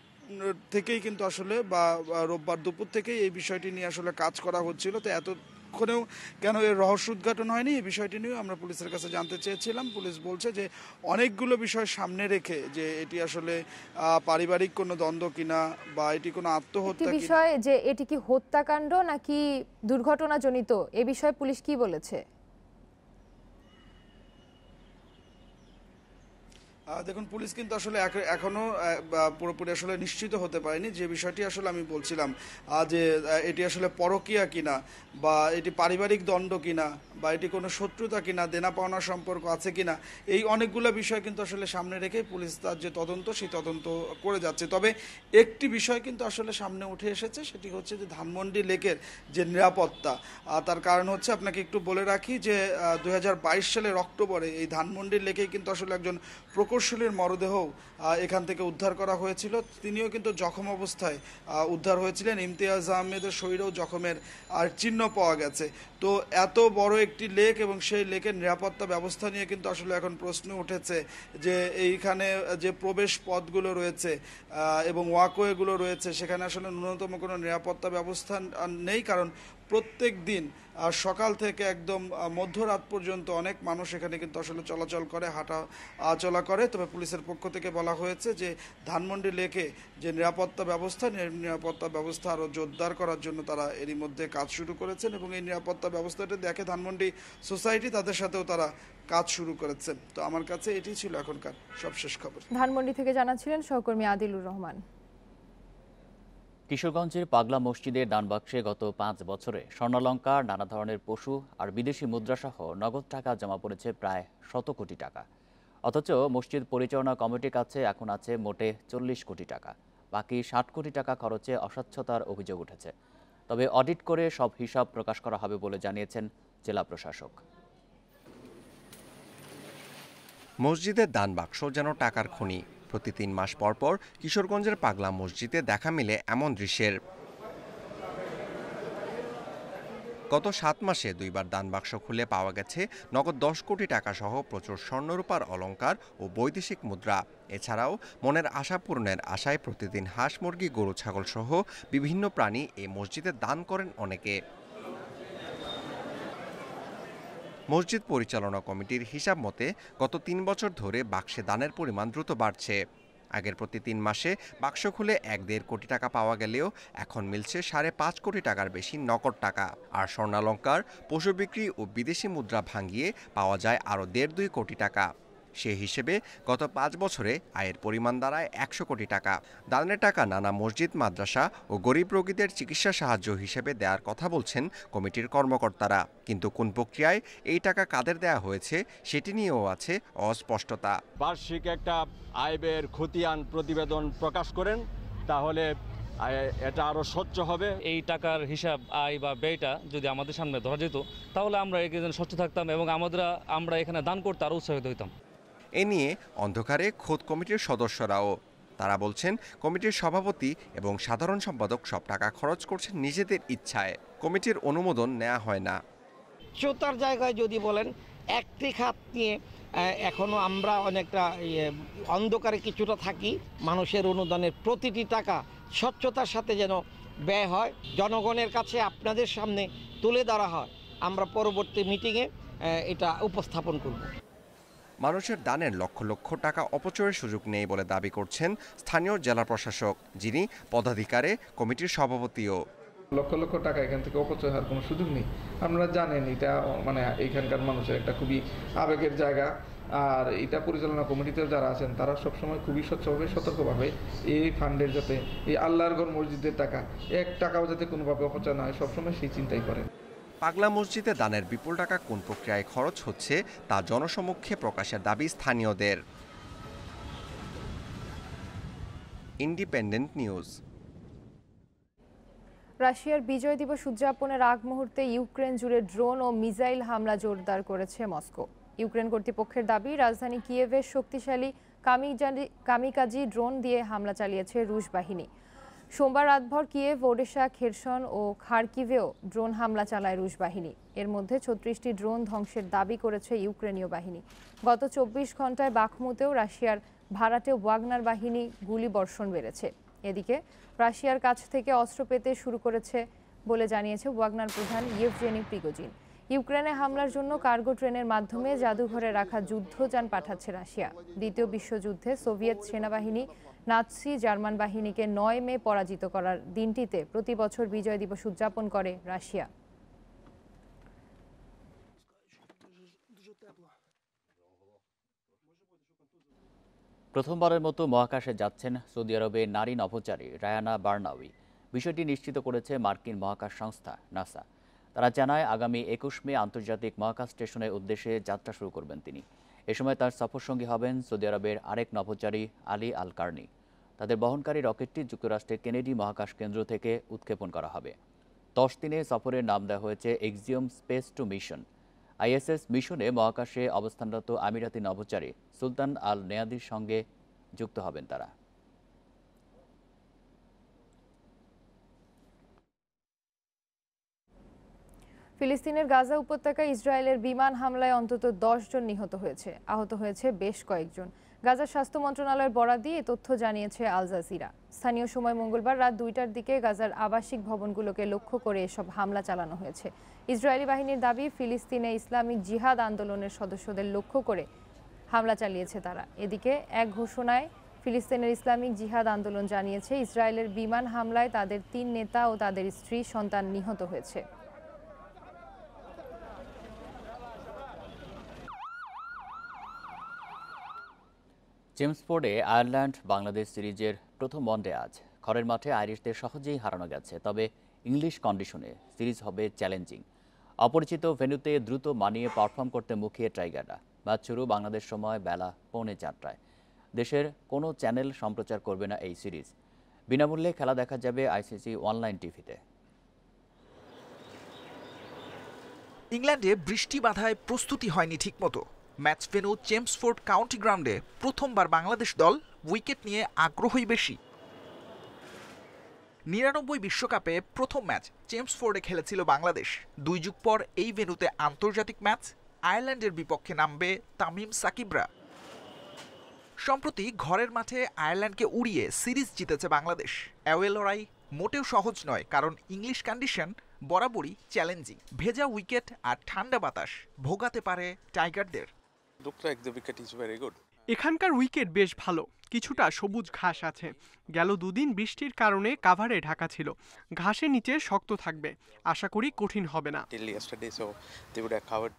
থেকেই কিন্তু আসলে বা রোববার দুপুর থেকেই এই বিষয়টি নিয়ে আসলে কাজ করা হচ্ছিল। তো এতক্ষণেও কেন এর রহস্য উদ্ঘাটন হয়নি? এই বিষয়টি নিয়েও আমরা পুলিশের কাছে জানতে চেয়েছিলাম। পুলিশ বলছে যে অনেকগুলো বিষয় সামনে রেখে যে এটি আসলে আহ, পারিবারিক কোনো দ্বন্দ্ব কিনা বা এটি কোনো আত্মহত্যা বিষয় যে এটি কি হত্যাকাণ্ড নাকি দুর্ঘটনাজনিত? এ বিষয়ে পুলিশ কি বলেছে? দেখুন, পুলিশ কিন্তু আসলে এক- এখনও বা পুরোপুরি আসলে নিশ্চিত হতে পারেনি। যে বিষয়টি আসলে আমি বলছিলাম যে এটি আসলে পরকীয়া কিনা, বা এটি পারিবারিক দণ্ড কিনা, বা এটি কোনো শত্রুতা কিনা, দেনা পাওনা সম্পর্ক আছে কিনা, এই অনেকগুলো বিষয় কিন্তু আসলে সামনে রেখে পুলিশ তার যে তদন্ত, সেই তদন্ত করে যাচ্ছে। তবে একটি বিষয় কিন্তু আসলে সামনে উঠে এসেছে, সেটি হচ্ছে যে ধানমন্ডি লেকের যে নিরাপত্তা তার কারণ হচ্ছে আপনাকে একটু বলে রাখি যে দু হাজার বাইশ সালের অক্টোবরে এই ধানমন্ডির লেকে কিন্তু আসলে একজন প্রকৌশলীর মরদেহ এখান থেকে উদ্ধার করা হয়েছিল। তিনিও কিন্তু জখম অবস্থায় উদ্ধার হয়েছিলেন। ইমতিয়াজ আহমেদের শরীরেও জখমের আর চিহ্ন পাওয়া গেছে। তো এত বড় একটি লেক এবং সেই লেকের নিরাপত্তা ব্যবস্থা নিয়ে কিন্তু আসলে এখন প্রশ্ন উঠেছে যে এইখানে যে প্রবেশ পথগুলো রয়েছে এবং ওয়াকওয়েগুলো রয়েছে, সেখানে আসলে ন্যূনতম কোনো নিরাপত্তা ব্যবস্থা নেই। কারণ প্রত্যেক দিন সকাল থেকে একদম মধ্যরাত পর্যন্ত অনেক মানুষ এখানে কিন্তু আসলে চলাচল করে, হাঁটা চলা করে। তবে পুলিশের পক্ষ থেকে বলা হয়েছে যে, ধানমন্ডি লেকে যে নিরাপত্তা ব্যবস্থা নিরাপত্তা ব্যবস্থা আরও জোরদার করার জন্য তারা এরই মধ্যে কাজ শুরু করেছেন এবং এই নিরাপত্তা ব্যবস্থাটা দেখে ধানমন্ডি সোসাইটি তাদের সাথেও তারা কাজ শুরু করেছেন। তো আমার কাছে এটি ছিল এখনকার সবশেষ খবর। ধানমন্ডি থেকে জানাচ্ছিলেন সহকর্মী আদিলুর রহমান। কিশোরগঞ্জের পাগলা মসজিদের দানবাক্সে গত পাঁচ বছরে স্বর্ণালঙ্কার, নানা ধরনের পশু আর বিদেশি মুদ্রাসহ নগদ টাকা জমা পড়েছে প্রায় শত কোটি টাকা। অথচ মসজিদ পরিচালনা কমিটির কাছে এখন আছে মোটে চল্লিশ কোটি টাকা। বাকি ষাট কোটি টাকা খরচে অস্বচ্ছতার অভিযোগ উঠেছে। তবে অডিট করে সব হিসাব প্রকাশ করা হবে বলে জানিয়েছেন জেলা প্রশাসক। মসজিদের দান বাক্স যেন টাকার খনি প্রতি তিন মাস পর পর কিশোরগঞ্জের পাগলা মসজিদে দেখা মিলে এমন দৃশ্যের। গত সাত মাসে দুইবার দান বাক্স খুলে পাওয়া গেছে নগদ দশ কোটি টাকা সহ প্রচুর স্বর্ণরূপার অলংকার ও বৈদেশিক মুদ্রা। এছাড়াও মনের আশা পূরণের আশায় প্রতিদিন হাঁস, মুরগি, গরু ছাগল সহ বিভিন্ন প্রাণী এই মসজিদে দান করেন অনেকে। মসজিদ পরিচালনা কমিটির হিসাব মতে, গত তিন বছর ধরে বাক্সে দানের পরিমাণ দ্রুত বাড়ছে। আগের প্রতি তিন মাসে বাক্স খুলে এক দেড় কোটি টাকা পাওয়া গেলেও এখন মিলছে সাড়ে পাঁচ কোটি টাকার বেশি নকদ টাকা। আর স্বর্ণালঙ্কার, পশু বিক্রি ও বিদেশি মুদ্রা ভাঙিয়ে পাওয়া যায় আরও দেড় দুই কোটি টাকা। সে হিসেবে গত পাঁচ বছরে আয়ের পরিমাণ দাঁড়ায় একশো কোটি টাকা। দানের টাকা নানা মসজিদ মাদ্রাসা ও গরিব রোগীদের চিকিৎসা সাহায্য হিসেবে দেওয়ার কথা বলছেন কমিটির কর্মকর্তারা। কিন্তু কোন প্রক্রিয়ায় এই টাকা কাদের দেয়া হয়েছে সেটি নিয়েও আছে অস্পষ্টতা। বার্ষিক একটা আয় ব্যয়ের খতিয়ান প্রতিবেদন প্রকাশ করেন তাহলে আয়- এটা আরও স্বচ্ছ হবে। এই টাকার হিসাব আয় বা ব্যয়টা যদি আমাদের সামনে ধরা যেত তাহলে আমরা এখানে স্বচ্ছ থাকতাম এবং আমাদের আমরা এখানে দান করতে আরও উৎসাহিত হইতাম। এ নিয়ে অন্ধকারে খোদ কমিটির সদস্যরাও। তারা বলছেন কমিটির সভাপতি এবং সাধারণ সম্পাদক সব টাকা খরচ করছেন নিজেদের ইচ্ছায়। কমিটির অনুমোদন নেওয়া হয় না। স্বচ্ছতার জায়গায় যদি বলেন একটি খাত নিয়ে আহ, এখনও আমরা অনেকটা অন্ধকারে কিছুটা থাকি মানুষের অনুদানের প্রতিটি টাকা স্বচ্ছতার সাথে যেন ব্যয় হয় জনগণের কাছে আপনাদের সামনে তুলে ধরা হয় আমরা পরবর্তী মিটিংয়ে এটা উপস্থাপন করব। মানুষের দানের লক্ষ লক্ষ টাকা অপচয়ের সুযোগ নেই বলে দাবি করছেন স্থানীয় জেলা প্রশাসক, যিনি পদাধিকারে কমিটির সভাপতিও। লক্ষ লক্ষ টাকা এখান থেকে অপচয় হওয়ার কোনো সুযোগ নেই। আপনারা জানেন এটা মানে এইখানকার মানুষের একটা খুবই আবেগের জায়গা। আর এটা পরিচালনা কমিটিতে যারা আছেন, তারা সবসময় খুবই স্বচ্ছভাবে সতর্কভাবে এই ফান্ডের যাতে এই আল্লাহর ঘর মসজিদের টাকা, এক টাকাও যাতে কোনোভাবে অপচয় না হয়, সবসময় সেই চিন্তাই করেন। পাগলা মসজিদে দানের বিপুল টাকা কোন প্রক্রিয়ায় খরচ হচ্ছে তা জনসমক্ষে প্রকাশের দাবি স্থানীয়দের। Independent News. রাশিয়ার বিজয় দিবস উদযাপনের আগ মুহূর্তে ইউক্রেন জুড়ে ড্রোন ও মিসাইল হামলা জোরদার করেছে মস্কো। ইউক্রেন কর্তৃপক্ষের দাবি, রাজধানী কিয়েভের শক্তিশালী কামিকাজি ড্রোন দিয়ে হামলা চালিয়েছে রুশ বাহিনী। সোমবার রাতভর কিয়েভ, ওডেশা, খেরসন ও খার্কিভেও ড্রোন হামলা চালায় রুশ বাহিনী। এর মধ্যে ছত্রিশটি ড্রোন ধ্বংসের দাবি করেছে ইউক্রেনীয় বাহিনী। গত চব্বিশ ঘন্টায় বাখমুতেও রাশিয়ার ভাড়াটে ওয়াগনার বাহিনী গুলি বর্ষণ বেড়েছে। এদিকে রাশিয়ার কাছ থেকে অস্ত্র পেতে শুরু করেছে বলে জানিয়েছে ওয়াগনার প্রধান ইয়েভজেনি প্রিগোজিন। ইউক্রেনে হামলার জন্য কার্গো ট্রেনের মাধ্যমে জাদুঘরে রাখা যুদ্ধযান পাঠাচ্ছে রাশিয়া। দ্বিতীয় বিশ্বযুদ্ধে সোভিয়েত সেনাবাহিনী নাৎসি জার্মান বাহিনীকে নয় মে পরাজিত করার দিনটিতে প্রতি বছর বিজয় দিবস উদযাপন করে রাশিয়া। প্রথমবারের মতো মহাকাশে যাচ্ছেন সৌদি আরবের নারী নভোচারী রায়ানা বার্নাউই বিষয়টি নিশ্চিত করেছে মার্কিন মহাকাশ সংস্থা, নাসা। তারা জানায়, আগামী একুশ মে আন্তর্জাতিক মহাকাশ স্টেশনের উদ্দেশ্যে যাত্রা শুরু করবেন তিনি। এ সময় তার সফরসঙ্গী হবেন সৌদি আরবের আরেক নভোচারী আলী আল কার্নি তাদের বহনকারী রকেটটি যুক্তরাষ্ট্রের কেনেডি মহাকাশ কেন্দ্র থেকে উৎক্ষেপণ করা হবে। দশ দিনে সফরের নাম দেওয়া হয়েছে Axiom Space two mission ISS মিশনে মহাকাশে অবস্থানরত আমিরাতি নভোচারী সুলতান আল নেয়াদির সঙ্গে যুক্ত হবেন তারা। ফিলিস্তিনের গাজা উপত্যকায় ইসরায়েলের বিমান হামলায় অন্তত দশ জন নিহত হয়েছে। আহত হয়েছে বেশ কয়েকজন। গাজার স্বাস্থ্য মন্ত্রণালয়ের বরাদ দিয়ে তথ্য জানিয়েছে আল জাজিরা। স্থানীয় সময় মঙ্গলবার রাত দুইটার দিকে গাজার আবাসিক ভবনগুলোকে লক্ষ্য করে এসব হামলা চালানো হয়েছে। ইসরায়েলি বাহিনীর দাবি, ফিলিস্তিনে ইসলামিক জিহাদ আন্দোলনের সদস্যদের লক্ষ্য করে হামলা চালিয়েছে তারা। এদিকে এক ঘোষণায় ফিলিস্তিনের ইসলামিক জিহাদ আন্দোলন জানিয়েছে, ইসরায়েলের বিমান হামলায় তাদের তিন নেতা ও তাদের স্ত্রী সন্তান নিহত হয়েছে। জেমসফোর্ডে আয়ারল্যান্ড বাংলাদেশ সিরিজের প্রথম ওয়ানডে আজ। ঘরের মাঠে আইরিশদের সহজেই হারানো গেছে, তবে ইংলিশ কন্ডিশনে সিরিজ হবে চ্যালেঞ্জিং। অপরিচিত ভেন্যুতে দ্রুত মানিয়ে পারফর্ম করতে মুখিয়ে টাইগাররা। ম্যাচ শুরু বাংলাদেশ সময় বেলা পৌনে চারটায়। দেশের কোনো চ্যানেল সম্প্রচার করবে না এই সিরিজ। বিনামূল্যে খেলা দেখা যাবে আইসিসি অনলাইন টিভিতে। ইংল্যান্ডে বৃষ্টি বাধায় প্রস্তুতি হয়নি ঠিকমতো। ম্যাচ ভেন্যু চেমসফোর্ড কাউন্টি গ্রাউন্ডে প্রথমবার বাংলাদেশ দল উইকেট নিয়ে আগ্রহই বেশি। নিরানব্বই বিশ্বকাপে প্রথম ম্যাচ চেমসফোর্ডে খেলেছিল বাংলাদেশ। দুই যুগ পর এই ভেনুতে আন্তর্জাতিক ম্যাচ আয়ারল্যান্ডের বিপক্ষে নামবে তামিম সাকিবরা। সম্প্রতি ঘরের মাঠে আয়ারল্যান্ডকে উড়িয়ে সিরিজ জিতেছে বাংলাদেশ। অ্যাওয়ে লড়াই মোটেও সহজ নয়, কারণ ইংলিশ কন্ডিশন বরাবরই চ্যালেঞ্জিং। ভেজা উইকেট আর ঠান্ডা বাতাস ভোগাতে পারে টাইগারদের। Looked like the wicket is very good. এখানকার উইকেট বেশ ভালো কিছুটা সবুজ ঘাস আছে। গেল দুদিন বৃষ্টির কারণে কাভারে ঢাকা ছিল। ঘাসের নিচে শক্ত থাকবে আশা করি কঠিন হবে না। Till yesterday, so they would have covered.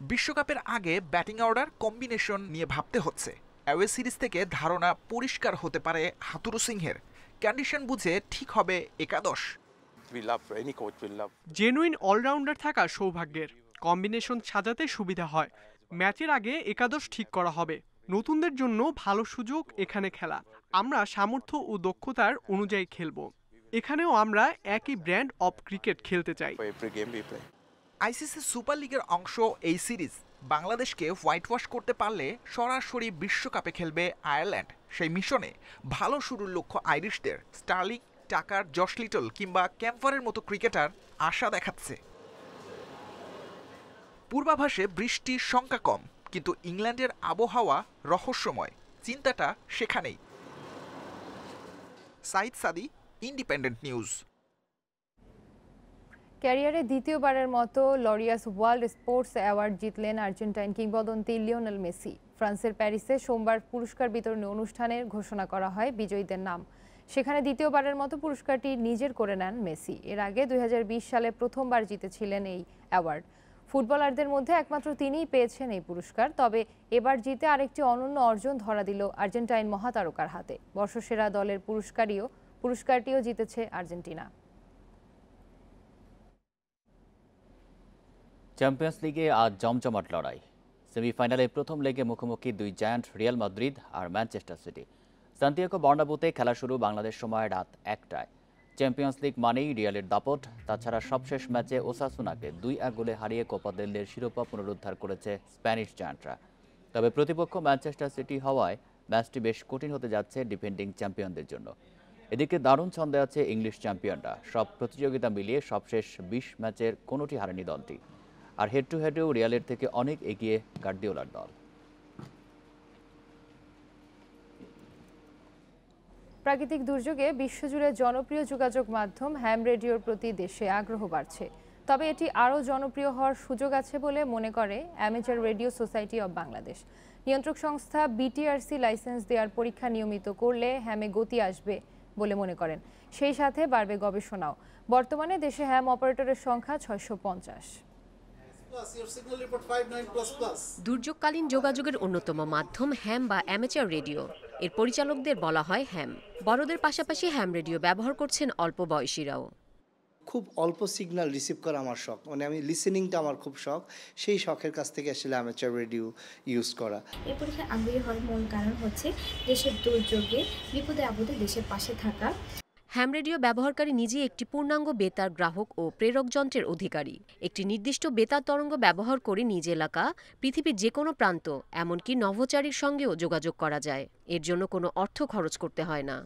বিশ্বকাপের আগে ব্যাটিং অর্ডার কম্বিনেশন নিয়ে ভাবতে হচ্ছে। অ্যাওয়ে সিরিজ থেকে ধারণা পরিষ্কার হতে পারে হাতুরু সিংহের। কন্ডিশন বুঝে ঠিক হবে একাদশ। জেনুইন অলরাউন্ডার থাকা সৌভাগ্যের। কম্বিনেশন সাজাতে সুবিধা হয়। ম্যাচের আগে একাদশ ঠিক করা হবে। নতুনদের জন্য ভালো সুযোগ এখানে খেলা। আমরা সামর্থ্য ও দক্ষতার অনুযায়ী খেলব। এখানেও আমরা একই ব্র্যান্ড অফ ক্রিকেট খেলতে চাই. আইসিসি সুপার লিগের অংশ এই সিরিজ। বাংলাদেশকে হোয়াইট ওয়াশ করতে পারলে সরাসরি বিশ্বকাপে খেলবে আয়ারল্যান্ড। সেই মিশনে ভালো শুরুর লক্ষ্য আইরিশদের স্টার্লিং টাকার জশ লিটল কিংবা ক্যাম্পারের মতো ক্রিকেটার আশা দেখাচ্ছে। পূর্বাভাসে বৃষ্টির সংখ্যা কম, কিন্তু ইংল্যান্ডের আবহাওয়া রহস্যময়। চিন্তাটা সেখানেই। Saeed Sadi, Independent News. ক্যারিয়ারে দ্বিতীয়বারের মতো লরিয়াস ওয়ার্ল্ড স্পোর্টস অ্যাওয়ার্ড জিতলেন আর্জেন্টাইন কিংবদন্তি লিওনেল মেসি। ফ্রান্সের প্যারিসে সোমবার পুরস্কার বিতরণী অনুষ্ঠানের ঘোষণা করা হয় বিজয়ীদের নাম। সেখানে দ্বিতীয়বারের মতো পুরস্কারটি নিজের করে নেন মেসি। এর আগে দুই হাজার বিশ সালে প্রথমবার জিতেছিলেন এই অ্যাওয়ার্ড। ফুটবলারদের মধ্যে একমাত্র তিনিই পেয়েছেন এই পুরস্কার, তবে এবার জিতে আরেকটি অনন্য অর্জন ধরা দিল আর্জেন্টাইন মহাতারকার হাতে। বর্ষসেরা দলের পুরস্কারীয় পুরস্কারটিও জিতেছে আর্জেন্টিনা। চ্যাম্পিয়ন্স লিগে আজ জমজমাট লড়াই। সেমিফাইনালে প্রথম লেগে মুখোমুখি দুই জায়ান্ট রিয়াল মাদ্রিদ আর ম্যানচেস্টার সিটি। সান্তিয়াগো বর্ণাবুতে খেলা শুরু বাংলাদেশ সময় রাত একটায়। চ্যাম্পিয়ন্স লিগ মানেই রিয়ালের দাপট। তাছাড়া সবশেষ ম্যাচে ওসাসুনাকে দুই এক গোলে হারিয়ে কোপা দেল্লের শিরোপা পুনরুদ্ধার করেছে স্প্যানিশ জায়ান্টরা। তবে প্রতিপক্ষ ম্যানচেস্টার সিটি হওয়ায় ম্যাচটি বেশ কঠিন হতে যাচ্ছে ডিফেন্ডিং চ্যাম্পিয়নদের জন্য। এদিকে দারুণ ছন্দে আছে ইংলিশ চ্যাম্পিয়নরা। সব প্রতিযোগিতা মিলিয়ে সবশেষ বিশ ম্যাচের কোনোটি হারেনি দলটি। আর হেড টু হেডেও রিয়ালের থেকে অনেক এগিয়ে গার্দিওলার দল। প্রাকৃতিক দুর্যোগে বিশ্বজুড়ে জনপ্রিয় যোগাযোগ মাধ্যম হ্যাম রেডিওর প্রতি দেশে আগ্রহ বাড়ছে। তবে এটি আরও জনপ্রিয় হওয়ার সুযোগ আছে বলে মনে করে amateur radio society of Bangladesh নিয়ন্ত্রক সংস্থা বিটিআরসি লাইসেন্স দেওয়ার পরীক্ষা নিয়মিত করলে হ্যামে গতি আসবে বলে মনে করেন। সেই সাথে বাড়বে গবেষণাও। বর্তমানে দেশে হ্যাম অপারেটরের সংখ্যা ছয়শো পঞ্চাশ। দুর্যোগকালীন যোগাযোগের অন্যতম মাধ্যম হ্যাম বা অ্যামেচার রেডিও। এর পরিচালকদের বলা হয় হ্যাম। বড়দের পাশাপাশি হ্যাম রেডিও ব্যবহার করছেন অল্প বয়সীরাও। খুব অল্প সিগন্যাল রিসিভ করা আমার শখ। মানে আমি লিসেনিংটা আমার খুব শখ। সেই শখের কাছ থেকে আসলে অ্যামেচার রেডিও ইউজ করা। এই পরীক্ষায় আগ্রহী হওয়ার মূল কারণ হচ্ছে দেশের দুর্যোগে বিপদে আপদে দেশের পাশে থাকা। হ্যাম রেডিও ব্যবহারকারী নিজেই একটি পূর্ণাঙ্গ বেতার গ্রাহক ও প্রেরক যন্ত্রের অধিকারী। একটি নির্দিষ্ট বেতার তরঙ্গ ব্যবহার করে নিজ এলাকা, পৃথিবীর যে কোনো প্রান্ত, এমনকি নভোচারীর সঙ্গেও যোগাযোগ করা যায়। এর জন্য কোনো অর্থ খরচ করতে হয় না।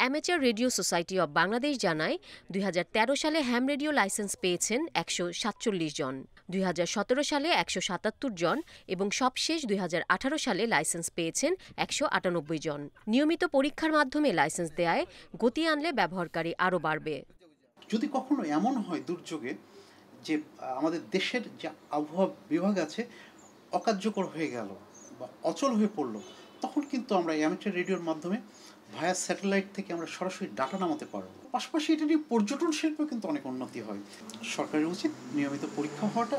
Amateur radio society of Bangladesh জানায়, দুই হাজার তেরো সালে হ্যাম রেডিও লাইসেন্স পেয়েছেন একশো সাতচল্লিশ জন। দু হাজার সতেরো সালে একশো সাতাত্তর জন এবং সবশেষ দুই সালে লাইসেন্স পেয়েছেন একশো আটানব্বই জন। নিয়মিত পরীক্ষার মাধ্যমে লাইসেন্স দেয়ায় গতি আনলে ব্যবহারকারী আরও বাড়বে। যদি কখনো এমন হয় দুর্যোগে যে, আমাদের দেশের যে আবহাওয়া বিভাগ আছে, অকার্যকর হয়ে গেল বা অচল হয়ে পড়ল, তখন কিন্তু আমরা অ্যামেচার রেডিওর মাধ্যমে ভায়া স্যাটেলাইট থেকে আমরা সরাসরি ডাটা নামাতে পারব। পাশাপাশি এটা নিয়ে পর্যটন শিল্পেও কিন্তু অনেক উন্নতি হয়। সরকারের উচিত নিয়মিত পরীক্ষা হওয়াটা।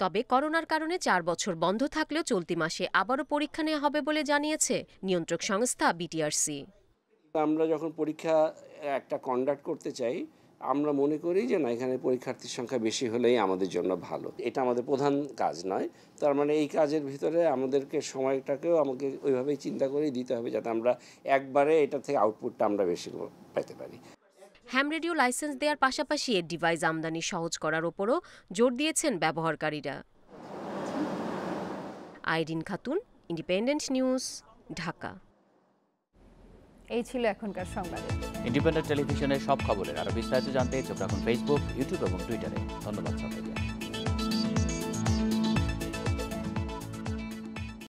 তবে করোনার কারণে চার বছর বন্ধ থাকলেও চলতি মাসে আবারও পরীক্ষা নেওয়া হবে বলে জানিয়েছে নিয়ন্ত্রক সংস্থা বিটিআরসি। আমরা যখন পরীক্ষা একটা কন্ডাক্ট করতে চাই আমরা মনে করি যে না এখানে পরীক্ষার্থীর সংখ্যা বেশি হলেই আমাদের জন্য ভালো। এটা আমাদের প্রধান কাজ নয়। তার মানে এই কাজের ভিতরে আমাদেরকে সময়টাকেও আমাকে ওইভাবেই চিন্তা করেই দিতে হবে যাতে আমরা একবারে এটা থেকে আউটপুটটা আমরা বেশি পেতে পারি। হ্যাম রেডিও লাইসেন্স দেওয়ার পাশাপাশি এর ডিভাইস আমদানি সহজ করার ওপরও জোর দিয়েছেন ব্যবহারকারীরা। Irin Khatun Independent News Dhaka. এই ছিল এখনকার সংবাদ। ইন্ডিপেন্ডেন্ট টেলিভিশনের সব খবরের আরও বিস্তারিত জানতে চোখ রাখুন ফেসবুক ইউটিউব এবং টুইটারে ধন্যবাদ সবাইকে।